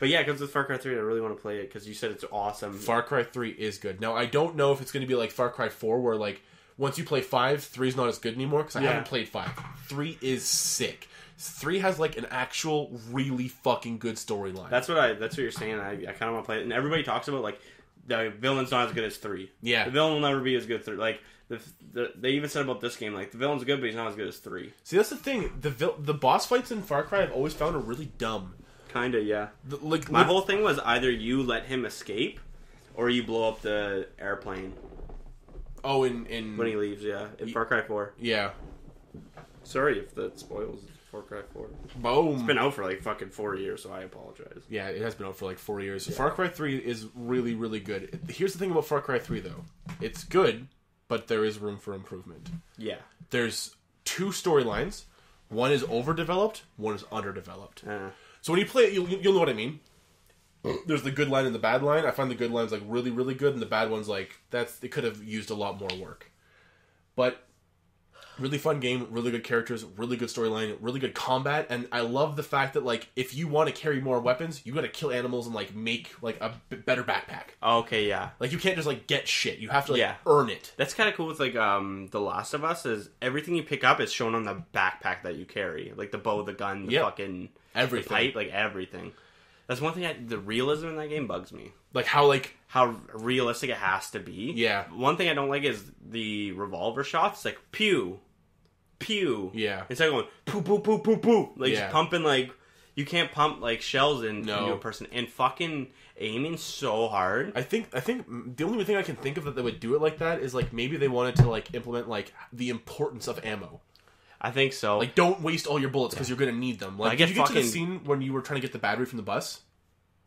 But yeah, because with Far Cry Three, I really want to play it because you said it's awesome. Far Cry 3 is good. Now, I don't know if it's going to be like Far Cry 4, where like once you play 5, 3 is not as good anymore because I Yeah. haven't played 5. 3 is sick. 3 has like an actual, really fucking good storyline. That's what I. That's what you're saying. I, I kind of want to play it, and everybody talks about like the villain's not as good as three. Yeah. the villain will never be as good three. Like the, the they even said about this game, like the villain's good, but he's not as good as three. See, that's the thing. The vil- the boss fights in Far Cry I've always found are really dumb. Kinda, yeah. The- like, My whole thing was either you let him escape, or you blow up the airplane oh, in in when he leaves. Yeah, in Far Cry Four. yeah, Sorry if that spoils Far Cry Four. boom. It's been out for like fucking four years, so I apologize. Yeah, it has been out for like four years. Far Cry 3 is really, really good. Here's the thing about Far Cry 3, though it's good, but there is room for improvement. Yeah. There's two storylines. One is overdeveloped, one is underdeveloped. Uh, So when you play it, you'll, you'll know what I mean. There's the good line and the bad line. I find the good line's like really, really good, and the bad one's like that's it could have used a lot more work. But really fun game, really good characters, really good storyline, really good combat, and I love the fact that like if you want to carry more weapons, you got to kill animals and like make like a b- better backpack. okay, yeah. Like you can't just like get shit. You have to like Yeah. earn it. That's kind of cool with like um The Last of Us is everything you pick up is shown on the backpack that you carry, like the bow, the gun, the Yep. fucking Everything. pipe, like everything. That's one thing. I, the realism in that game bugs me. Like how like How realistic it has to be. Yeah. One thing I don't like is the revolver shots. Like pew, pew. Yeah. Instead of going poo poo poo poo poo, like Yeah. just pumping like you can't pump like shells in, No. into a person and fucking aiming so hard. I think I think the only thing I can think of that they would do it like that is like maybe they wanted to like implement like the importance of ammo. I think so. Like don't waste all your bullets because you're gonna need them. Like I did get you get to the scene when you were trying to get the battery from the bus?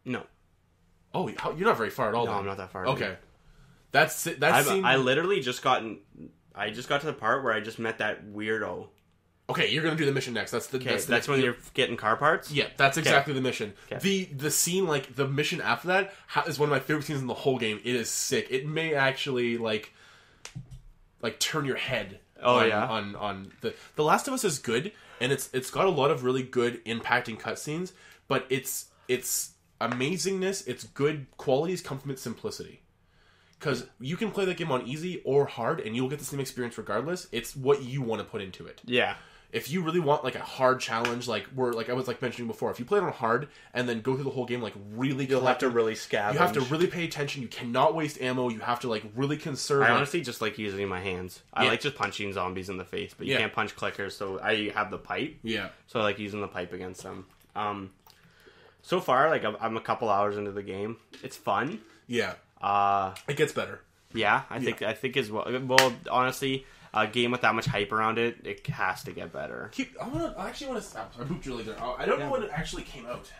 no, Oh, how, you're not very far at all. no, then. I'm not that far. Okay, that's that I've, scene. I literally just gotten. I just got to the part where I just met that weirdo. okay, you're gonna do the mission next. That's the Okay, that's, that's, the, when you're getting car parts. Yeah, that's exactly the mission. Okay. The the scene like the mission after that ha- is one of my favorite scenes in the whole game. It is sick. It may actually like like turn your head. Oh, on, yeah? on on the The Last of Us is good, and it's it's got a lot of really good impacting cutscenes, but it's it's amazingness, its good qualities come from its simplicity. Because you can play that game on easy or hard, and you'll get the same experience regardless. It's what you want to put into it Yeah. If you really want like a hard challenge, like where like I was like mentioning before, if you play it on hard and then go through the whole game like really, You'll have to really scavenge. you have to really pay attention. You cannot waste ammo. You have to like really conserve. I honestly just like using my hands. I Yeah. like just punching zombies in the face, but you Yeah. can't punch clickers, so I have the pipe. yeah, So I like using the pipe against them. Um, so far, like I'm, I'm a couple hours into the game. It's fun. yeah, Uh, it gets better. yeah, I think I think as well. Well, honestly, a game with that much hype around it, it has to get better. Keep. I want to. I actually want to. stop. I booped you there. I don't know when it actually came out.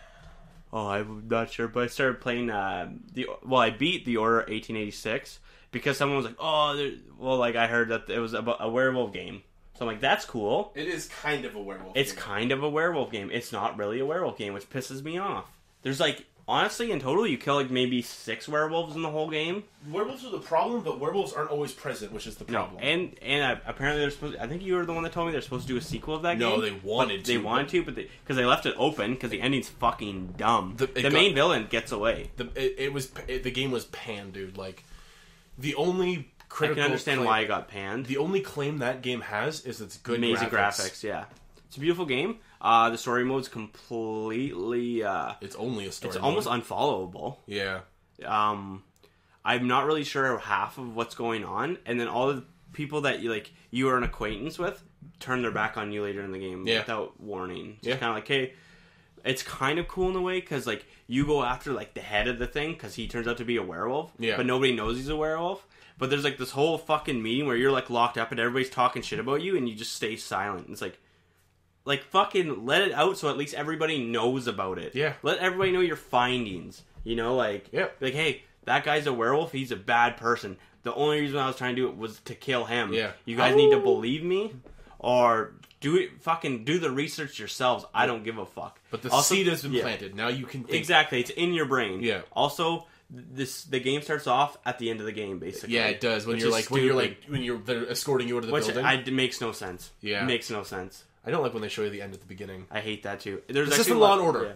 Oh, I'm not sure, but I started playing uh, the well, I beat the Order 1886 because someone was like, "Oh, well, like I heard that it was about a werewolf game." So I'm like, "That's cool." It is kind of a werewolf. It's game. kind of a werewolf game. It's not really a werewolf game, which pisses me off. There's like honestly, in total, you kill like maybe six werewolves in the whole game. werewolves are the problem, but werewolves aren't always present, which is the problem. No, and and uh, apparently they're supposed. I think you were the one that told me they're supposed to do a sequel of that No, game. No, they wanted to. They wanted to, but because they, left it open because the ending's fucking dumb. The- The, it got- main villain gets away. the it, it was it, the game was panned, dude. Like the only I can understand claim- why it got panned. The only claim that game has is its good Amazing graphics. graphics. yeah. It's a beautiful game. Uh, the story mode's completely. Uh, It's only a story. it's mode. almost unfollowable. yeah. um I'm not really sure half of what's going on, and then all the people that you like you are an acquaintance with turn their back on you later in the game Yeah. without warning. It's Yeah. kind of like, hey, it's kind of cool in a way because like you go after like the head of the thing because he turns out to be a werewolf, Yeah. but nobody knows he's a werewolf. But there's like this whole fucking meeting where you're like locked up and everybody's talking shit about you, and you just stay silent. It's like. Like fucking let it out so at least everybody knows about it. Yeah. Let everybody know your findings. You know, like Yeah. like, hey, that guy's a werewolf. He's a bad person. The only reason I was trying to do it was to kill him. Yeah. You guys need to Oh. believe me, or do it. Fucking do the research yourselves. I don't give a fuck. But the Also- seed has been yeah. planted. Now you can think. Exactly. It's in your brain. Yeah. Also, this the game starts off at the end of the game, basically. Yeah, it does. When you're is like when you're like when you're they're escorting you to the which building. I, I, it makes no sense. Yeah. It makes no sense. Don't like when they show you the end at the beginning. I hate that too. There's This actually a Law lot- and Order. yeah.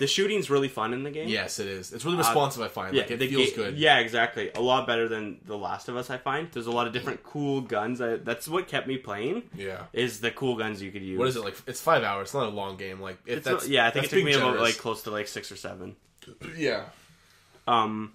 The shooting's really fun in the game. Yes, it is. It's really responsive. I find. like it the feels ga- good. Yeah, exactly. A lot better than The Last of Us. I find there's a lot of different cool guns. I, that's what kept me playing. Yeah. Is the cool guns you could use. What is it like? It's five hours. It's not a long game. Like if It's that's not- yeah, I think it that's took me about generous. like close to like six or seven. yeah. Um,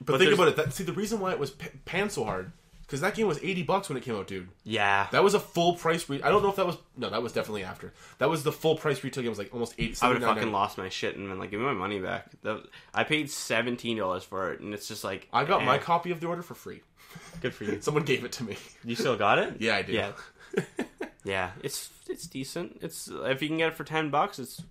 But, But think there's- about it. That, see, the reason why it was p- panned so hard because that game was eighty bucks when it came out, dude. yeah, That was a full price. Re- I don't know if that was no, that was definitely after. That was the full price retail game. Was like almost eighty. I would have fucking lost my shit and been like, give me my money back. That, I paid seventeen dollars for it, and it's just like I got eh, my copy of the order for free. good for you. Someone gave it to me. You still got it? Yeah, I do. Yeah, yeah. It's it's decent. It's if you can get it for ten bucks, it's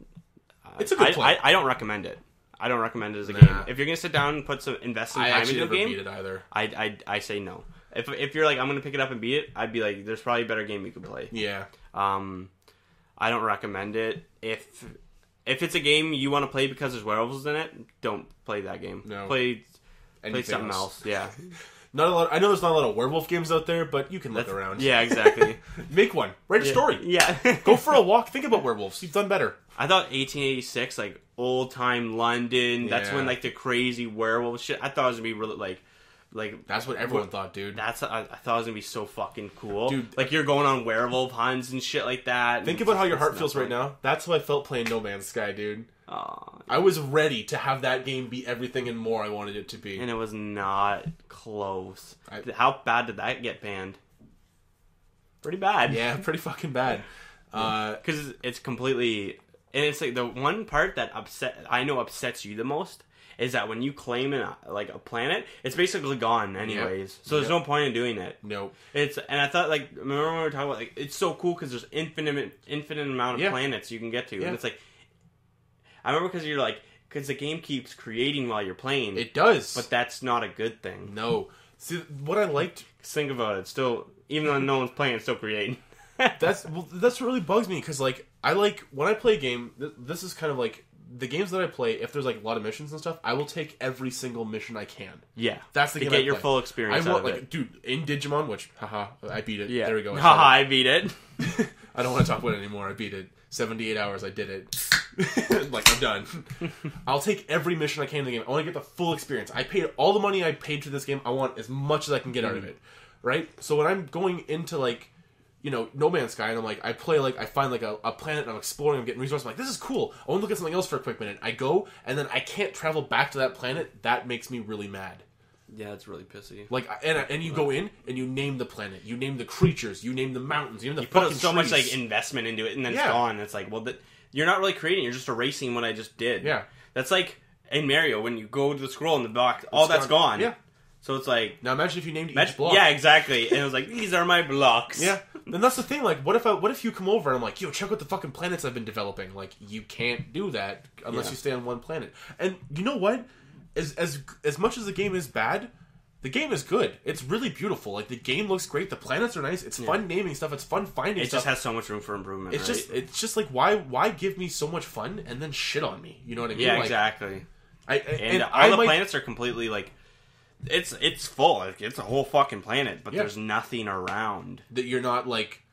It's a good I, play. I, I don't recommend it. I don't recommend it as a Nah. game. If you're gonna sit down and put some invest some I time into a never game, beat it either. I, I I say no. If if you're like I'm gonna pick it up and beat it, I'd be like, there's probably a better game you could play. Yeah, Um, I don't recommend it. If if it's a game you want to play because there's werewolves in it, don't play that game. No. Play play something else. Yeah, Not a lot. I know there's not a lot of werewolf games out there, but you can look around. yeah, exactly. make one. Write a story. Yeah, Go for a walk. Think about werewolves. You've done better. I thought 1886, like old time London. That's Yeah. when like the crazy werewolf shit. I thought it was gonna be really like, like That's what everyone thought, dude. that's. I, I thought it was gonna be so fucking cool, Dude. Like you're going on werewolf hunts and shit like that. Think about how your heart feels right now. That's how I felt playing No Man's Sky, dude. Aw, I was ready to have that game be everything and more I wanted it to be. and it was not close. I- How bad did that get banned? Pretty bad. yeah, pretty fucking bad. Uh, because it's completely and it's like the one part that upset I know upsets you the most is that when you claim an, like a planet, it's basically gone anyways. So there's Yep. no point in doing it. Nope. It's and I thought like remember when we were talking about like it's so cool because there's infinite infinite amount of Yeah. planets you can get to, Yeah. and it's like I remember because you're like because the game keeps creating while you're playing, It does. but that's not a good thing. no. See, what I liked think about it, still even though no one's playing, it's still creating. that's well, that's what really bugs me because like I like when I play a game. Th- this is kind of like the games that I play. If there's like a lot of missions and stuff, I will take every single mission I can. yeah, That's the to game get I your play. full I experience out want like it. dude in Digimon, which haha, I beat it. Yeah, there we go. I Haha, I beat it. I don't want to talk about it anymore. I beat it. Seventy eight hours. I did it. like I'm done. I'll take every mission I can in the game. I want to get the full experience. I paid all the money I paid to this game. I want as much as I can get out of mm. it. Right. So when I'm going into like you know, No Man's Sky, and I'm like, I play like, I find like a, a planet, and I'm exploring, I'm getting resources. I'm like, this is cool. I want to look at something else for a quick minute. I go, and then I can't travel back to that planet. That makes me really mad. Yeah, it's really pissy. Like, and and you go in and you name the planet, you name the creatures, you name the mountains, you name the You put so much like investment into it, and then Yeah. it's gone. It's like, well, that you're not really creating; you're just erasing what I just did. Yeah. that's like in Mario when you go to the scroll in the box, all that's gone. gone. Yeah. So it's like, Now imagine if you named each block. yeah, exactly. And it was like, these are my blocks. Yeah. Then that's the thing. Like, what if I, what if you come over and I'm like, yo, check out the fucking planets I've been developing? Like, you can't do that unless Yeah. you stay on one planet. And you know what? As as as much as the game is bad, the game is good. It's really beautiful. Like the game looks great. The planets are nice. It's fun naming stuff. It's fun finding stuff. It stuff. just has so much room for improvement. it's right? just it's just like why why give me so much fun and then shit on me? You know what I mean? yeah, Like, exactly. I, I- And, and all I the might, planets are completely like, it's it's full. It's a whole fucking planet, but Yeah. there's nothing around. that you're not like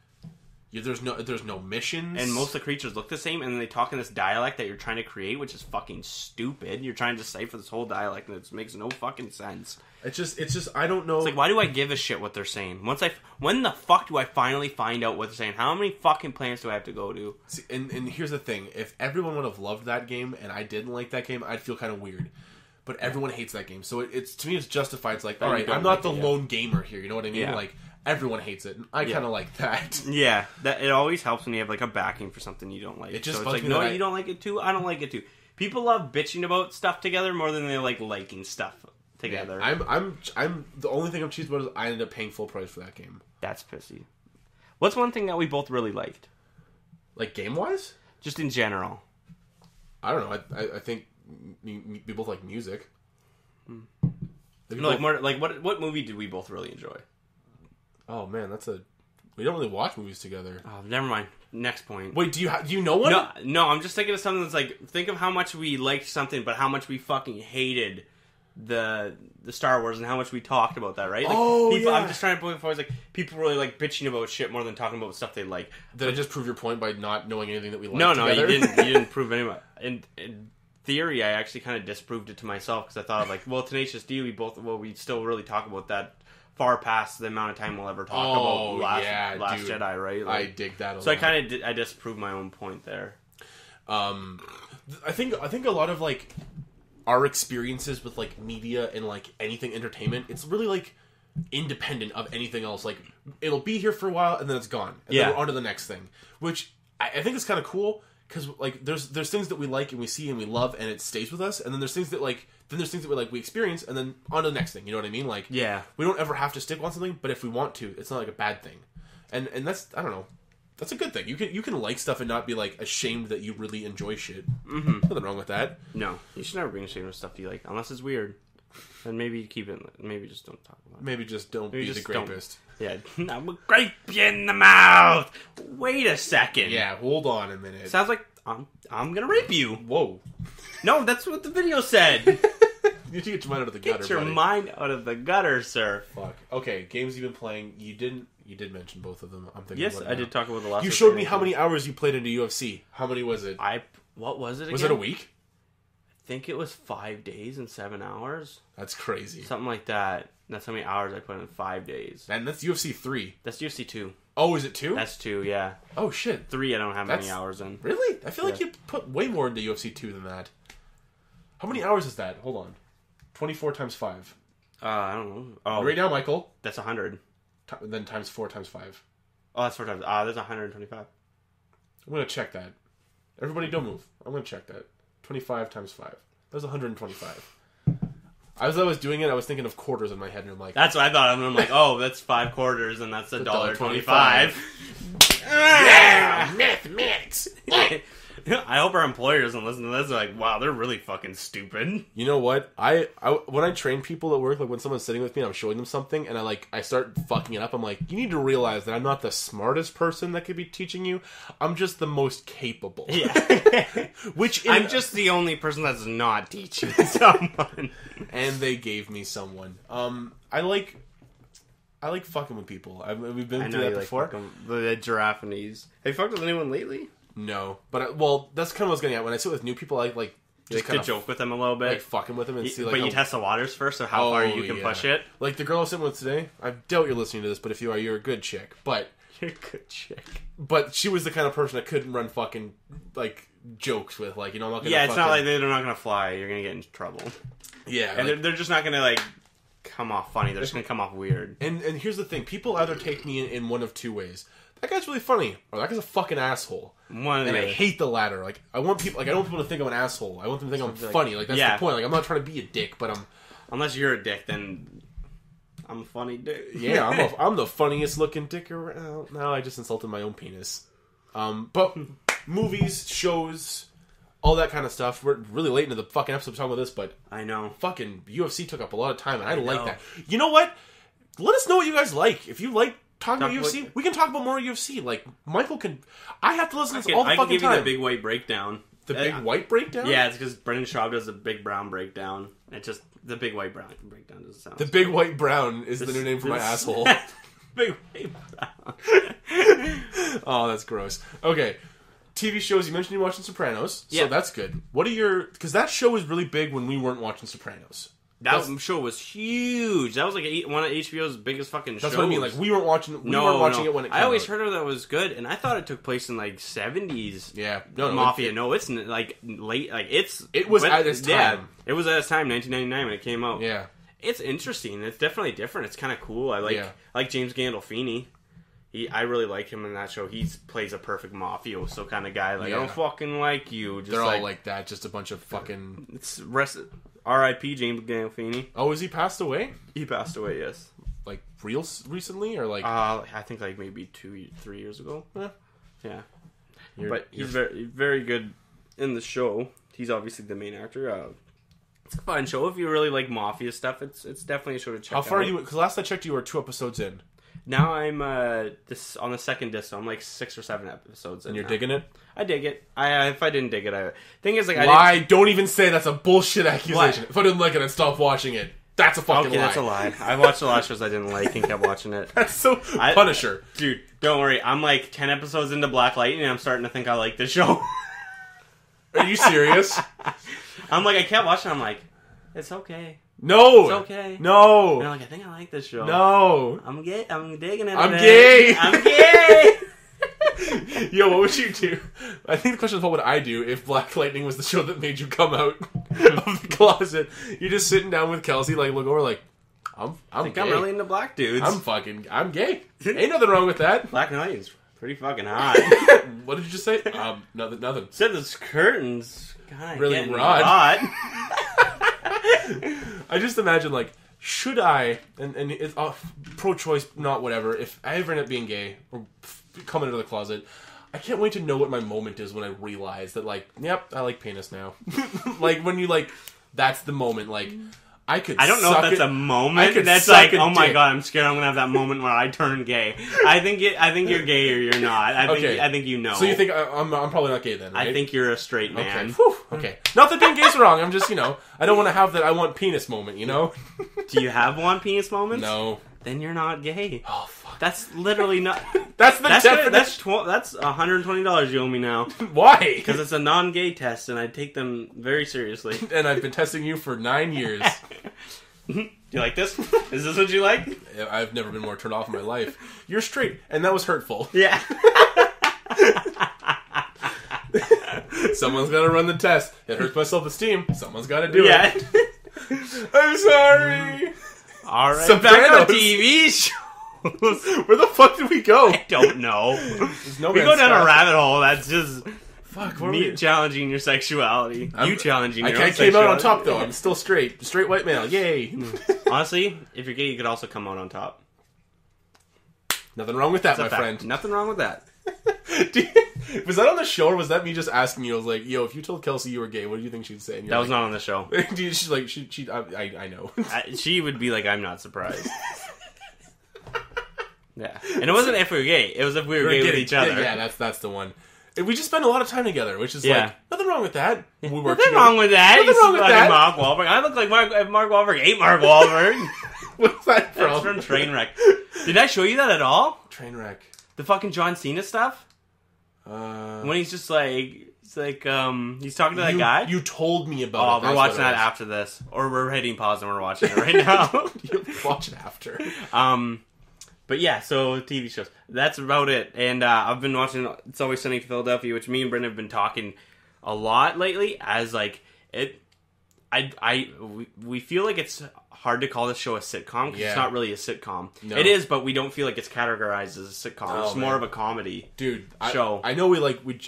you, there's no there's no missions And most of the creatures look the same, and they talk in this dialect that you're trying to create, which is fucking stupid. You're trying to decipher this whole dialect, and it makes no fucking sense. it's just it's just I don't know. It's like, why do I give a shit what they're saying? Once I, when the fuck do I finally find out what they're saying? How many fucking planets do I have to go to? See, and and here's the thing: if everyone would have loved that game and I didn't like that game, I'd feel kind of weird. But everyone hates that game, so it, it's to me it's justified. It's like, all right, I'm not the it, yeah. lone gamer here. You know what I mean? Yeah. Like everyone hates it, and I kind of like that. Yeah, that it always helps when you have like a backing for something you don't like. It just so it's like, no, I- you don't like it too. I don't like it too. People love bitching about stuff together more than they like liking stuff together. I'm I'm I'm the only thing I'm cheesed about is I ended up paying full price for that game. That's pissy. What's one thing that we both really liked, Like game wise, just in general? I don't know. I I, I think we, we both like music. Like, Hmm. No, like more like what what movie did we both really enjoy? oh man, that's a we don't really watch movies together. Oh, never mind. Next point. Wait, do you ha- do you know one? No, no, I'm just thinking of something that's like think of how much we liked something, but how much we fucking hated the the Star Wars and how much we talked about that, right? Like, Oh, people, yeah. I'm just trying to point forward. Like people really like bitching about shit more than talking about stuff they like. Did I just prove your point by not knowing anything that we like? No, no, together? you didn't. You didn't prove any. In, in theory, I actually kind of disproved it to myself because I thought like, well, Tenacious D, we both, well, we still really talk about that far past the amount of time we'll ever talk Oh, about Last, yeah, Last dude. Jedi, right? I dig that. A so I kind of I disproved my own point there. um th- i think i think a lot of like our experiences with like media and like anything entertainment it's really like independent of anything else like it'll be here for a while and then it's gone and Yeah. then we're on to the next thing which i, I think is kind of cool because like there's there's things that we like and we see and we love and it stays with us and then there's things that like then there's things that we like we experience and then on to the next thing you know what i mean? Like Yeah. we don't ever have to stick on something but if we want to it's not like a bad thing. And and that's i don't know. That's a good thing. You can you can like stuff and not be like ashamed that you really enjoy shit. Mm-hmm. nothing wrong with that. No, you should never be ashamed of stuff you like unless it's weird. And maybe keep it. Maybe just don't talk about it. maybe just don't Maybe be the just don't. grapist Yeah, I'm gonna grape you in the mouth. Wait a second. yeah hold on a minute sounds like I'm I'm gonna rape you. whoa No, that's what the video said. you need to get your mind out of the gutter Get your buddy. mind out of the gutter, sir. fuck okay games you've been playing you didn't you did mention both of them i'm thinking Yes, I now. did talk about the last. you showed me how many hours you played into ufc how many was it I what was it? Again? was it a week think it was five days and seven hours, that's crazy something like that. That's how many hours I put in five days. and that's ufc 3 That's UFC two. oh is it 2 That's two. Yeah, oh shit three. I don't have many hours in. Really? I feel like you put way more into UFC 2 than that. How many hours is that? Hold on. 24 times 5. Uh, I don't know. Oh, Right now, Michael. that's hundred. Ti- Then times 4 times 5. Oh, that's four times. Ah, that's 125. I'm going to check that. Everybody don't move. I'm going to check that. 25 times 5. That's 125. As I was doing it, I was thinking of quarters in my head, and I'm like, That's what I thought. And I'm like, oh, that's five quarters, and that's a dollar $1.25. twenty-five. yeah, mathematics. I hope our employer doesn't listen to this. They're like, wow, they're really fucking stupid. You know what? I, I when I train people at work, like when someone's sitting with me, and I'm showing them something, and I like I start fucking it up. I'm like, you need to realize that I'm not the smartest person that could be teaching you. I'm just the most capable. Yeah. Which I'm just the only person that's not teaching someone. and they gave me someone. Um, I like. I like fucking with people. I've, we've been I through that you like before. fucking- the, the. Have you fucked with anyone lately? No, but I, well, that's kind of what I was getting at. When I sit with new people, I like just to of joke with them a little bit. like fucking with them and You- see like but you how- test the waters first, so how oh, far Oh, you can yeah. push it. like the girl I was sitting with today. I doubt you're listening to this, but if you are, you're a good chick. But You're a good chick. but she was the kind of person I couldn't run fucking like jokes with. Like you know, I'm not gonna. Yeah, it's not like they're not gonna fly. You're gonna get in trouble, yeah. and like- they're, they're just not gonna like come off funny. They're just gonna come off weird. and and here's the thing: people either take me in, in one of two ways. That guy's really funny, or that guy's a fucking asshole. One of And I the hate the latter. Like I want people, like I don't want people to think I'm an asshole. I want them to think I'm like- funny. Like that's yeah. the point. Like I'm not trying to be a dick, but I'm unless you're a dick, then I'm a funny dick. yeah, I'm a, I'm the funniest looking dick around. Now I just insulted my own penis. Um, but movies, shows, all that kind of stuff. We're really late into the fucking episode talking about this, but I know. fucking UFC took up a lot of time, and I, I like know. that. You know what? Let us know what you guys like. If you like talking Talk about UFC, about- we can talk about more UFC. Like Michael can. I have to listen I to can, this all the I can fucking give you the big white breakdown. the big Uh, white breakdown. Yeah, it's because Brendan Schaub does the big brown breakdown. It just the big white brown breakdown doesn't sound. The big white brown is the new name for my asshole. big white brown. oh, that's gross. Okay. TV shows. You mentioned you watching Sopranos, so Yeah. that's good. What are your? Because that show was really big when we weren't watching Sopranos. That That's- show was huge. That was like eight, one of HBO's biggest fucking shows. That's what I mean. Like we weren't watching. We no, weren't watching no. it when it. Came out. I always out. heard of that was good, and I thought it took place in like seventies. Yeah. No, no. Mafia. it- no, it's like late. Like it's It was when- at its Yeah, time. it was at its time, 1999 when it came out. yeah. It's interesting. It's definitely different. It's kind of cool. I like Yeah. I like James Gandolfini. He, I really like him in that show. He plays a perfect mafioso kind of guy. Like I don't fucking like you. Just They're like, all like that. Just a bunch of fucking. it's rest. R.I.P. James Gandolfini. Oh, is he passed away? He passed away. Yes. Like real s- recently, or like? Uh, I think like maybe two, three years ago. Eh. Yeah. you're- but you're- he's very, very good in the show. He's obviously the main actor. Uh, it's a fun show if you really like mafia stuff. It's it's definitely a show to check. How far out. are you? Because last I checked, you were two episodes in. Now I'm uh this on the second disc, so I'm like six or seven episodes. And you're now. digging it? I dig it. I if I didn't dig it, I thing is like I Lie. Don't even say that's a bullshit accusation. If I didn't like it, I'd stop watching it. That's a fucking. Okay, lie. that's a lie. I watched a lot of shows I didn't like and kept watching it. That's so I- Punisher. Dude, don't worry. I'm like ten episodes into Black Lightning, and I'm starting to think I like this show. Are you serious? I'm like, I kept watching. I'm like, it's okay. no. It's okay. No. And I'm like, I think I like this show. No. I'm gay. I'm digging it. I'm man. gay. I'm gay. Yo, what would you do? I think the question is, what would I do if Black Lightning was the show that made you come out of the closet? You're just sitting down with Kelsey, like look over, like I'm, I'm, I think gay. I'm really into black dudes. I'm fucking, I'm gay. Ain't nothing wrong with that. Black Lightning's pretty fucking hot. what did you just say? Um, nothing, nothing. Said those curtains kind of Really rod. hot. I just imagine like, should I? And and it's uh, pro-choice, not whatever. If I ever end up being gay or coming out of the closet, I can't wait to know what my moment is when I realize that like, yep, I like penis now. like when you like, that's the moment. Like, I could. I don't know if that's it- a moment. I could That's like, a oh my dick. god, I'm scared. I'm gonna have that moment where I turn gay. I think it, I think you're gay or you're not. I think Okay. I think you know. So you think I, I'm? I'm probably not gay then, right? I think you're a straight Okay. man. Whew, okay. Not that being gay's wrong. I'm just you know I don't want to have that I want penis moment. You know. Do you have one penis moment? no. Then you're not gay. Oh. That's literally not. That's the That's definition. that's tw- that's 120 dollars you owe me now Why? because it's a non-gay test and I take them very seriously. and I've been testing you for nine years. Do mm-hmm. you like this? Is this what you like? I've never been more turned off in my life. You're straight, and that was hurtful. Yeah. Someone's got to run the test. It hurts my self-esteem. Someone's got to do yeah. it. I'm sorry. All right. Sopranos. Back on TV shows. Where the fuck did we go? I don't know. No We go down a rabbit hole. That's just Fuck. Where me we? challenging your sexuality. I'm- you challenging. I, Your I own came out on top though. I'm still straight. Straight white male. Yay. Honestly, if you're gay, you could also come out on top. Nothing wrong with that, It's my fact. friend. Nothing wrong with that. was that on the show or was that me just asking you? I was like, yo, if you told Kelsey you were gay, what do you think she'd say? And you're That was like, not on the show. Dude, she's like, she, she, I, I, I know. I, she would be like, "I'm not surprised." Yeah, and it wasn't if we were gay. It was if we were gay with each other. Yeah, that's that's the one. We just spend a lot of time together, which is Yeah. like nothing wrong with that. We work Nothing together. wrong with that. Nothing wrong with that. Mark Wahlberg. I look like Mark. Mark Wahlberg ate Mark Wahlberg. What's that That's from? from Trainwreck. Did I show you that at all? Trainwreck. The fucking John Cena stuff Uh, when he's just like, it's like, um, he's talking to that you, guy. You told me about oh, it. we're watching that after this, or we're hitting pause and we're watching it right now. You watch it after. Um, but yeah, so TV shows. That's about it. And uh, I've been watching It's Always Sunny in Philadelphia, which me and Brendan have been talking a lot lately. As like it, I, I, we, we feel like it's hard to call this show a sitcom because Yeah. it's not really a sitcom. No. It is, but we don't feel like it's categorized as a sitcom. Oh, it's more of a comedy. Dude, I, Show. I know we like we.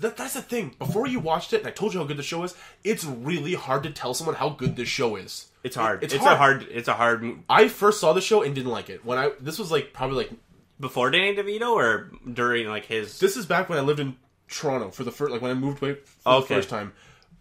That, that's the thing. Before you watched it, and I told you how good the show is. It's really hard to tell someone how good this show is. It's hard. It's It's, hard. a hard. It's a hard. mo- I first saw the show and didn't like it. When I this was like probably like Before Danny DeVito or during like his. this is back when I lived in Toronto for the first like when I moved away for Okay. the first time.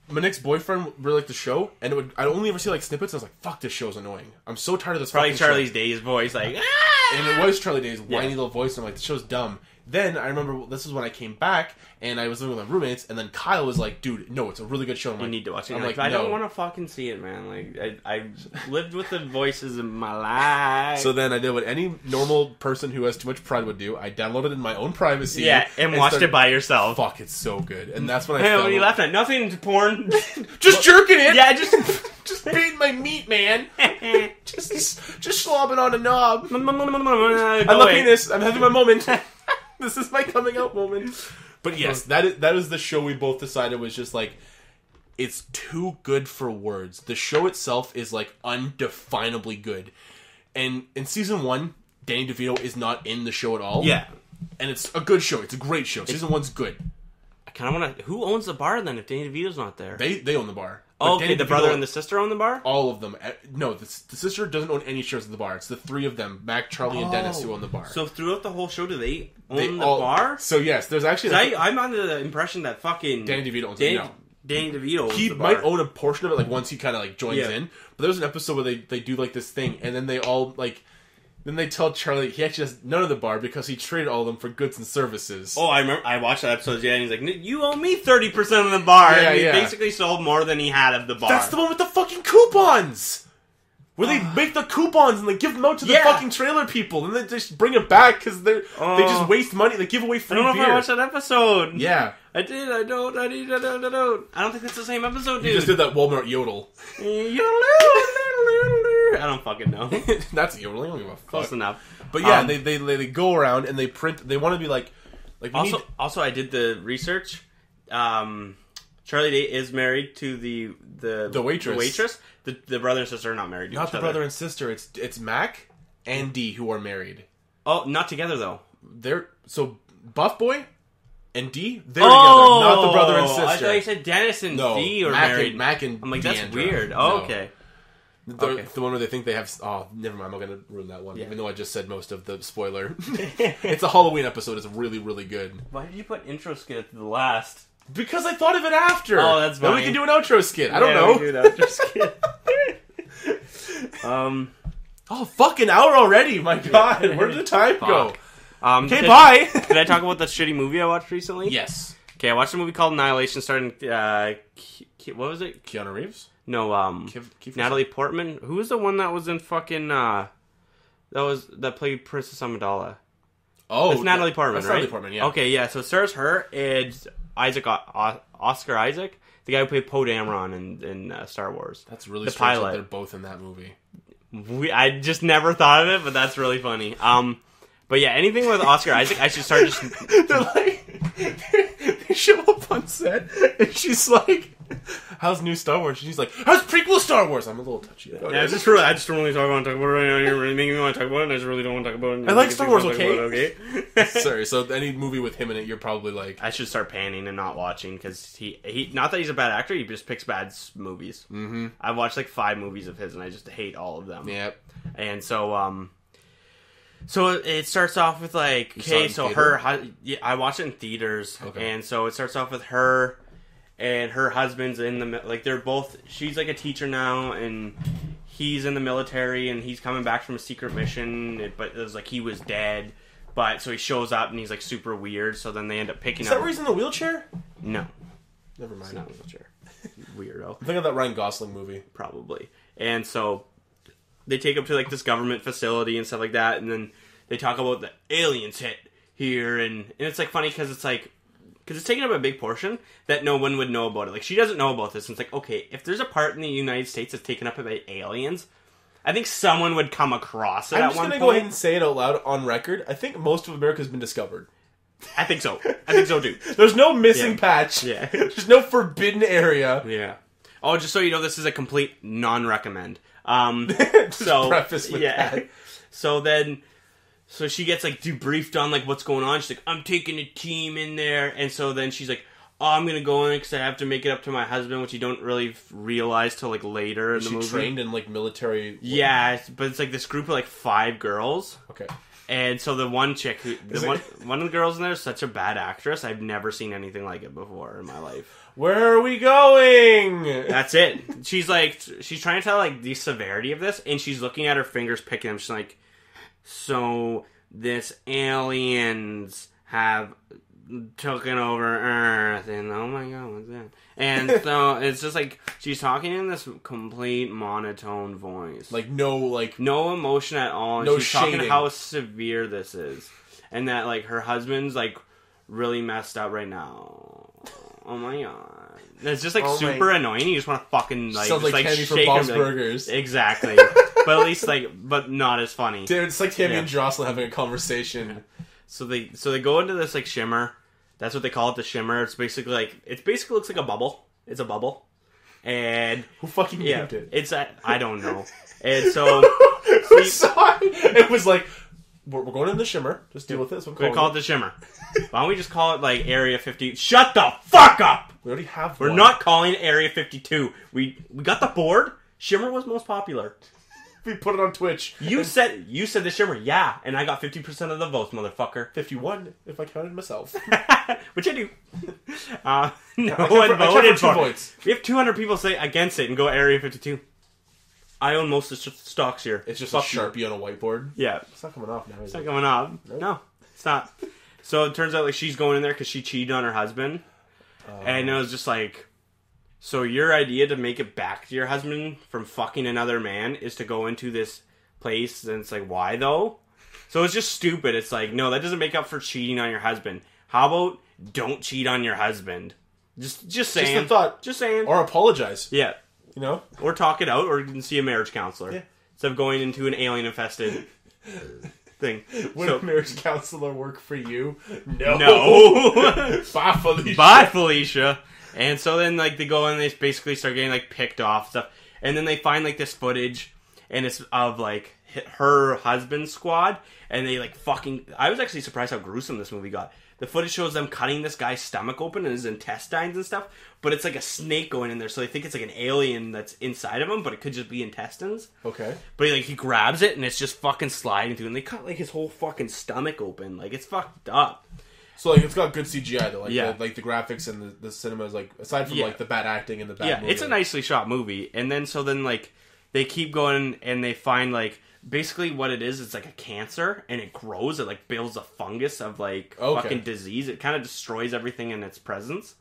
My next boyfriend really liked the show, and it would I'd only ever see like snippets. And I was like, "Fuck, this show's annoying. I'm so tired of this." Probably fucking show." Charlie's Days voice, like "Ah!" and it was Charlie Day's whiny Yeah. little voice. And I'm like, "The show's dumb." Then I remember this is when I came back, and I was living with my roommates, and then Kyle was like, "Dude, no, it's a really good show." I'm You like, need to watch it. I'm like, like, I no. don't want to fucking see it, man. Like, I, I lived with the voices in my life. So then I did what any normal person who has too much pride would do. I downloaded it in my own privacy. yeah, and, watched started- it by yourself. Fuck, it's so good, and that's when I. Hey, what are you in- laughing at? Nothing to porn. Just jerking it. yeah, just. just beating my meat, man. Just, just slobbing on a knob. I I love penis. I'm having my moment. this is my coming out moment. But yes, that is, that is the show we both decided was just like it's too good for words. The show itself is like undefinably good. And in season 1, Danny DeVito is not in the show at all. Yeah. And it's a good show. It's a great show. Season 1's good. I kind of want to. Who owns the bar then? If Danny DeVito's not there. They they own the bar. But oh, okay, the brother and the sister own the bar. all of them. Eh, No, the, the sister doesn't own any shares of the bar. It's the three of them, Mac, Charlie, and Dennis, who own the bar. Oh. So throughout the whole show, do they own They the all- bar? So yes, there's actually I, I'm under the impression that fucking Danny DeVito owns Danny, it. No. Danny DeVito. Owns He might own a portion of it, like once he kind of like joins Yeah. in. But there's an episode where they they do like this thing, and then they all like Then they tell Charlie he actually has none of the bar because he traded all of them for goods and services. Oh, I remember. I watched that episode. Yeah, and he's like, "You owe me thirty percent of the bar." Yeah, and he yeah. basically sold more than he had of the bar. That's the one with the fucking coupons. Where they ah. make the coupons and they give them out to the Yeah. fucking trailer people, and they just bring it back because they they Oh. just waste money. They give away I free don't know beer. if I watched that episode. Yeah, I did. I don't. I need. I don't. I don't. I don't think that's the same episode, dude. you just did that Walmart yodel. I don't fucking know. That's yodeling. I don't give a fuck. Close enough. But yeah, Um, they, they they they go around and they print. They want to be like like we Also, need. also, I did the research. Um, Charlie Day is married to the the The waitress. The waitress. The, the brother and sister are not married. To Not each the other. brother and sister. It's it's Mac and Dee who are married. Oh, not together though. They're so Buff Boy and Dee they're oh, together, not the brother and sister. I sister. thought you said Dennis and no, V are Mac married. And, Mac and I'm like, that's Deandra. weird. Oh, No. okay. The, Okay. the one where they think they have. Oh, never mind. I'm gonna ruin that one. Yeah. Even though I just said most of the spoiler. it's a Halloween episode. It's really really good. Why did you put intro skit at the last? Because I thought of it after. Oh, that's Then we can do an outro skit. I don't Yeah, know. we do that. Just kidding. um. Oh, fucking hour already! My God, where did the time go? Um, Okay, did- bye. Did I talk about the shitty movie I watched recently? yes, Okay, I watched a movie called Annihilation, starring uh, Ke- what was it? Keanu Reeves, No, um, Kev- Natalie Portman. Who was the one that was in fucking uh, that was that played Princess Amidala? Oh, It's Natalie that- Portman, right? Natalie Portman. Yeah. Okay, yeah. So it stars her and Isaac O- Oscar Isaac, the guy who played Poe Dameron in, in uh, Star Wars. That's really The pilot. They're both in that movie. We, I just never thought of it, but that's really funny. Um, but yeah, anything with Oscar Isaac, I should start just. They're like, they show up on set, and she's like, "How's new Star Wars?" She's like, "How's prequel Star Wars?" I'm a little touchy. About Yeah, it. it's just really, I just don't really talk want to talk about it right now. You're really making me want to talk about it, and I just really don't want to talk about it. I like Star Wars, okay? okay? Sorry. So any movie with him in it, you're probably like, I should start panning and not watching because he, he, not that he's a bad actor, he just picks bad movies. Mm-hmm. I've watched like five movies of his, and I just hate all of them. "Yeah." And so, um, so it- it starts off with like, okay, so theater? her, hu- yeah, I watched it in theaters, Okay. and so it starts off with her and her husband's in the like they're both. She's like a teacher now, and he's in the military, and he's coming back from a secret mission, but it was like he was dead. But so he shows up and he's like super weird. So then they end up picking up. Is up. that where he's in the wheelchair? no, Never it's mind. not a wheelchair. Weirdo Think of that Ryan Gosling movie. probably. And so they take him to like this government facility and stuff like that, and then they talk about the aliens hit here, and and it's like funny because it's like because it's taking up a big portion that no one would know about it. Like she doesn't know about this. And it's like okay, if there's a part in the United States that's taken up by aliens, I think someone would come across it I'm at just gonna point. go ahead and say it out loud on record. I think most of America has been discovered. I think so. I think so too. There's no missing Yeah. patch. Yeah. There's no forbidden area. Yeah. Oh, just so you know, this is a complete non-recommend. Um, so preface with yeah. that. So then, so she gets like debriefed on like what's going on. She's like, I'm taking a team in there, and so then she's like, Oh, I'm gonna go in because I have to make it up to my husband, which you don't really realize till like later in the She movie. trained in like military. Yeah, it's- but it's like this group of like five girls. Okay. And so the one chick, who, Is the it- one, one of the girls in there is such a bad actress. I've never seen anything like it before in my life. Where are we going? That's it. She's like, she's trying to tell like the severity of this, and she's looking at her fingers, picking them. She's like, so this aliens have taken over Earth, and oh my god, what's that? And so it's just like she's talking in this complete monotone voice, like no, like no emotion at all. And No she's talking shading. how severe this is, and that like her husband's like really messed up right now. Oh my god. It's just like Oh my- super annoying. You just want to fucking like, sounds just, like like for shake Bob's and be like, Burgers. Exactly, but at least like, but not as funny. Dude, it's like Tammy Yeah. and Jocelyn having a conversation. So they so they go into this like shimmer. That's what they call it, the shimmer. It's basically like it basically looks like a bubble. It's a bubble, and Who fucking yeah, named it? it's a, I don't know. And so we saw it. It was like we're, we're going in the shimmer. Just deal with this. We'll call it the shimmer. Why don't we just call it like Area 50? Shut the fuck up! We already have. We're one. not calling Area 52. We we got the board. Shimmer was most popular. We put it on Twitch. You said you said the Shimmer, yeah, and I got 50% of the votes, motherfucker. fifty-one, if I counted myself. Which I do. Uh, no I one for- voted for it. votes. We have 200 people say against it and go Area 52. I own most of the stocks here. It's just Fuck a you." sharpie on a whiteboard. Yeah, It's not coming off now. It's not it? coming up. Nope. No, it's not. So it turns out like she's going in there because she cheated on her husband, and it was just like, so your idea to make it back to your husband from fucking another man is to go into this place, and it's like, why though? So it's just stupid. It's like, no, that doesn't make up for cheating on your husband. How about don't cheat on your husband? Just, just saying. Just a thought. Just saying. Or apologize. yeah, You know. or talk it out, or you can see a marriage counselor Yeah. instead of going into an alien infested thing. Would So- a marriage counselor work for you? No. no. Bye, Felicia. Bye, Felicia. And so then, like, they go and they basically start getting like picked off stuff, and then they find like this footage, and it's of like her husband's squad, and they like fucking. I was actually surprised how gruesome this movie got. The footage shows them cutting this guy's stomach open and his intestines and stuff, but it's like a snake going in there, so they think it's like an alien that's inside of him, but it could just be intestines. Okay. But he, like he grabs it and it's just fucking sliding through, and they cut like his whole fucking stomach open, like it's fucked up. So like it's got good CGI though, like Yeah. the, like the graphics and the, the cinema is like aside from Yeah. like the bad acting and the bad yeah, movie, it's a nicely shot movie. And then so then like they keep going and they find like basically what it is. It's like a cancer and it grows. It like builds a fungus of like Okay. fucking disease. It kind of destroys everything in its presence.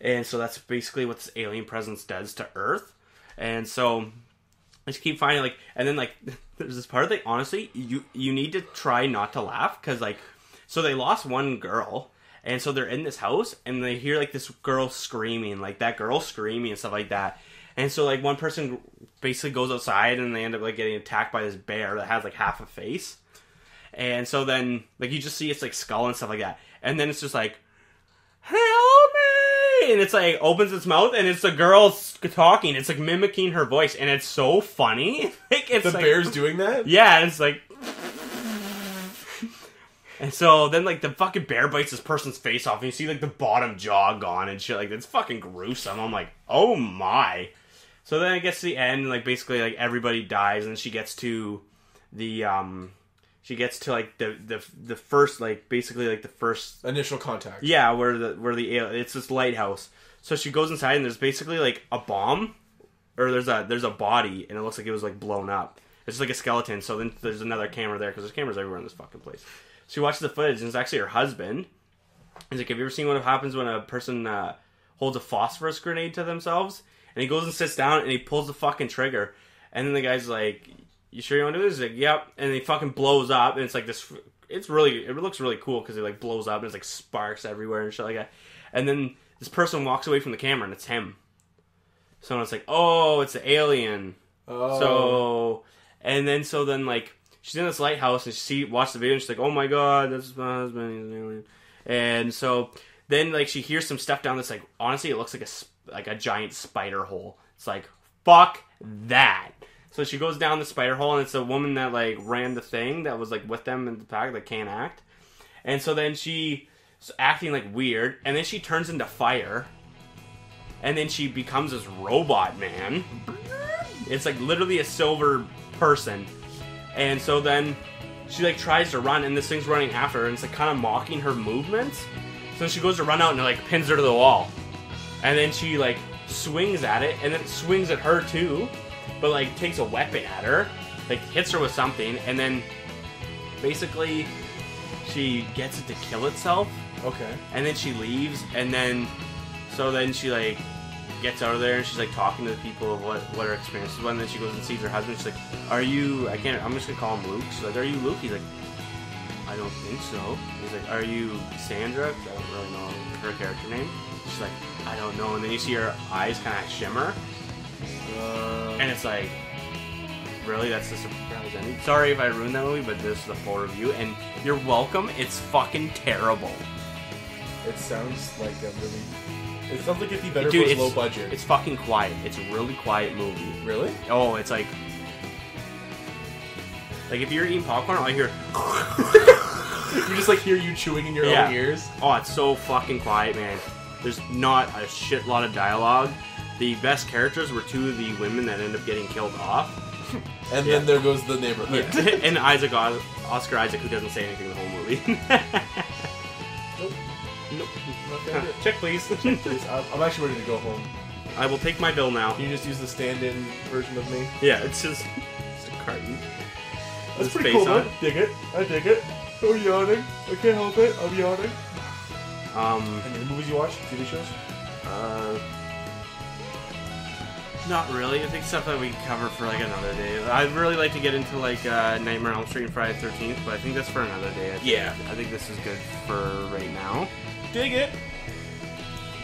And so that's basically what this alien presence does to Earth. And so I just keep finding like, and then like there's this part that honestly you you need to try not to laugh because like so they lost one girl and so they're in this house and they hear like this girl screaming like that girl screaming and stuff like that and so like one person basically goes outside and they end up like getting attacked by this bear that has like half a face and so then like you just see its like skull and stuff like that and then it's just like help me and it's like opens its mouth and it's the girl talking it's like mimicking her voice and it's so funny like it's the like, bear's doing that. yeah, and it's like. And so then, like, the fucking bear bites this person's face off, and you see, like, the bottom jaw gone and shit. Like, that's fucking gruesome. I'm like, oh my. So then it gets to the end, and, like, basically, like, everybody dies, and she gets to the, um, she gets to, like, the, the, the first, like, basically, like, the first Initial contact. yeah, where the where the it's this lighthouse. So she goes inside and there's basically like a bomb, or there's a there's a body and it looks like it was like blown up. It's just like a skeleton. So then there's another camera there because there's cameras everywhere in this fucking place. She watches the footage and it's actually her husband. He's like, "Have you ever seen what happens when a person uh, holds a phosphorus grenade to themselves?" And he goes and sits down and he pulls the fucking trigger, and then the guy's like, "You sure you want to do this?" He's like, "Yep." And he fucking blows up, and it's like this. It's really, it looks really cool because it like blows up and it's like sparks everywhere and shit like that. And then this person walks away from the camera and it's him. So it's like, oh, it's the alien. Oh. So, and then so then like she's in this lighthouse and she watched the video and she's like, oh my god, that's my husband, he's an alien. And so then like she hears some stuff down this like honestly it looks like a like a giant spider hole. It's like fuck that. So she goes down the spider hole and it's a woman that like ran the thing that was like with them in the pack that can't act. And so then she's acting like weird and then she turns into fire. And then she becomes this robot man. It's like literally a silver person. And so then she like tries to run and this thing's running after her and it's like kind of mocking her movements. So she goes to run out and it like pins her to the wall. And then she like swings at it and then it swings at her too. But like takes a weapon at her. Like hits her with something and then basically she gets it to kill itself Okay. and then she leaves and then so then she like gets out of there and she's like talking to the people of what what her experience was and then she goes and sees her husband she's like are you i can't i'm just gonna call him luke she's like are you luke he's like i don't think so he's like are you sandra 'Cause i don't really know her character name she's like i don't know and then you see her eyes kind of shimmer Uh, and it's like really that's the surprise ending sorry if i ruined that movie but this is the full review and you're welcome it's fucking terrible it sounds like a really. It sounds like it'd be better Dude, if it it's was low budget. It's fucking quiet. It's a really quiet movie. really. Oh, it's like like if you're eating popcorn, all you hear you just like hear you chewing in your Yeah. own ears. oh, it's so fucking quiet, man. There's not a shit lot of dialogue. The best characters were two of the women that end up getting killed off. And Yeah. then there goes the neighborhood. and Isaac Os- Oscar Isaac, who doesn't say anything the whole movie. Nope. nope. Okay. Check, please. Check please, I'm I'm actually ready to go home. I will take my bill now. Can you just use the stand-in version of me? Yeah, it's just it's a carton. That's pretty cool, man. Dig it. I dig it. I'm yawning. I can't help it. I'm yawning. Um, Any movies you watch? TV shows? uh, not really. I think stuff that we can cover for like another day. I'd really like to get into like uh, Nightmare on Elm Street and Friday the Thirteenth, but I think that's for another day. I think, Yeah. I think this is good for right now. Dig it.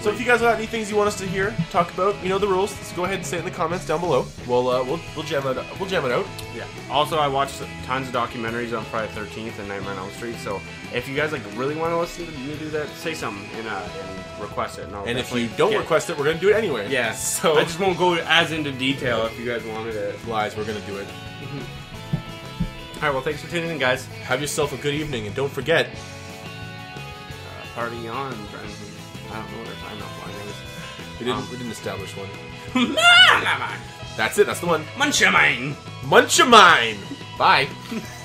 So if you guys got any things you want us to hear, talk about, you know the rules. Just go ahead and say it in the comments down below. We'll uh, we'll we'll jam it. We'll jam it out. Yeah. Also, I watched tons of documentaries on Friday Thirteenth and Nightmare on Elm Street. So if you guys like really want to listen to me do that, say something and, uh, and request it. And, And if you don't request it, we're gonna do it anyway. yeah. So I just won't go as into detail if you guys wanted it. lies, we're gonna do it. All right. Well, thanks for tuning in, guys. Have yourself a good evening, and don't forget. Uh, party on, Brendan. I don't know We didn't Um. we didn't establish one. That's it. That's the one. a mine. Munch a mine. Bye.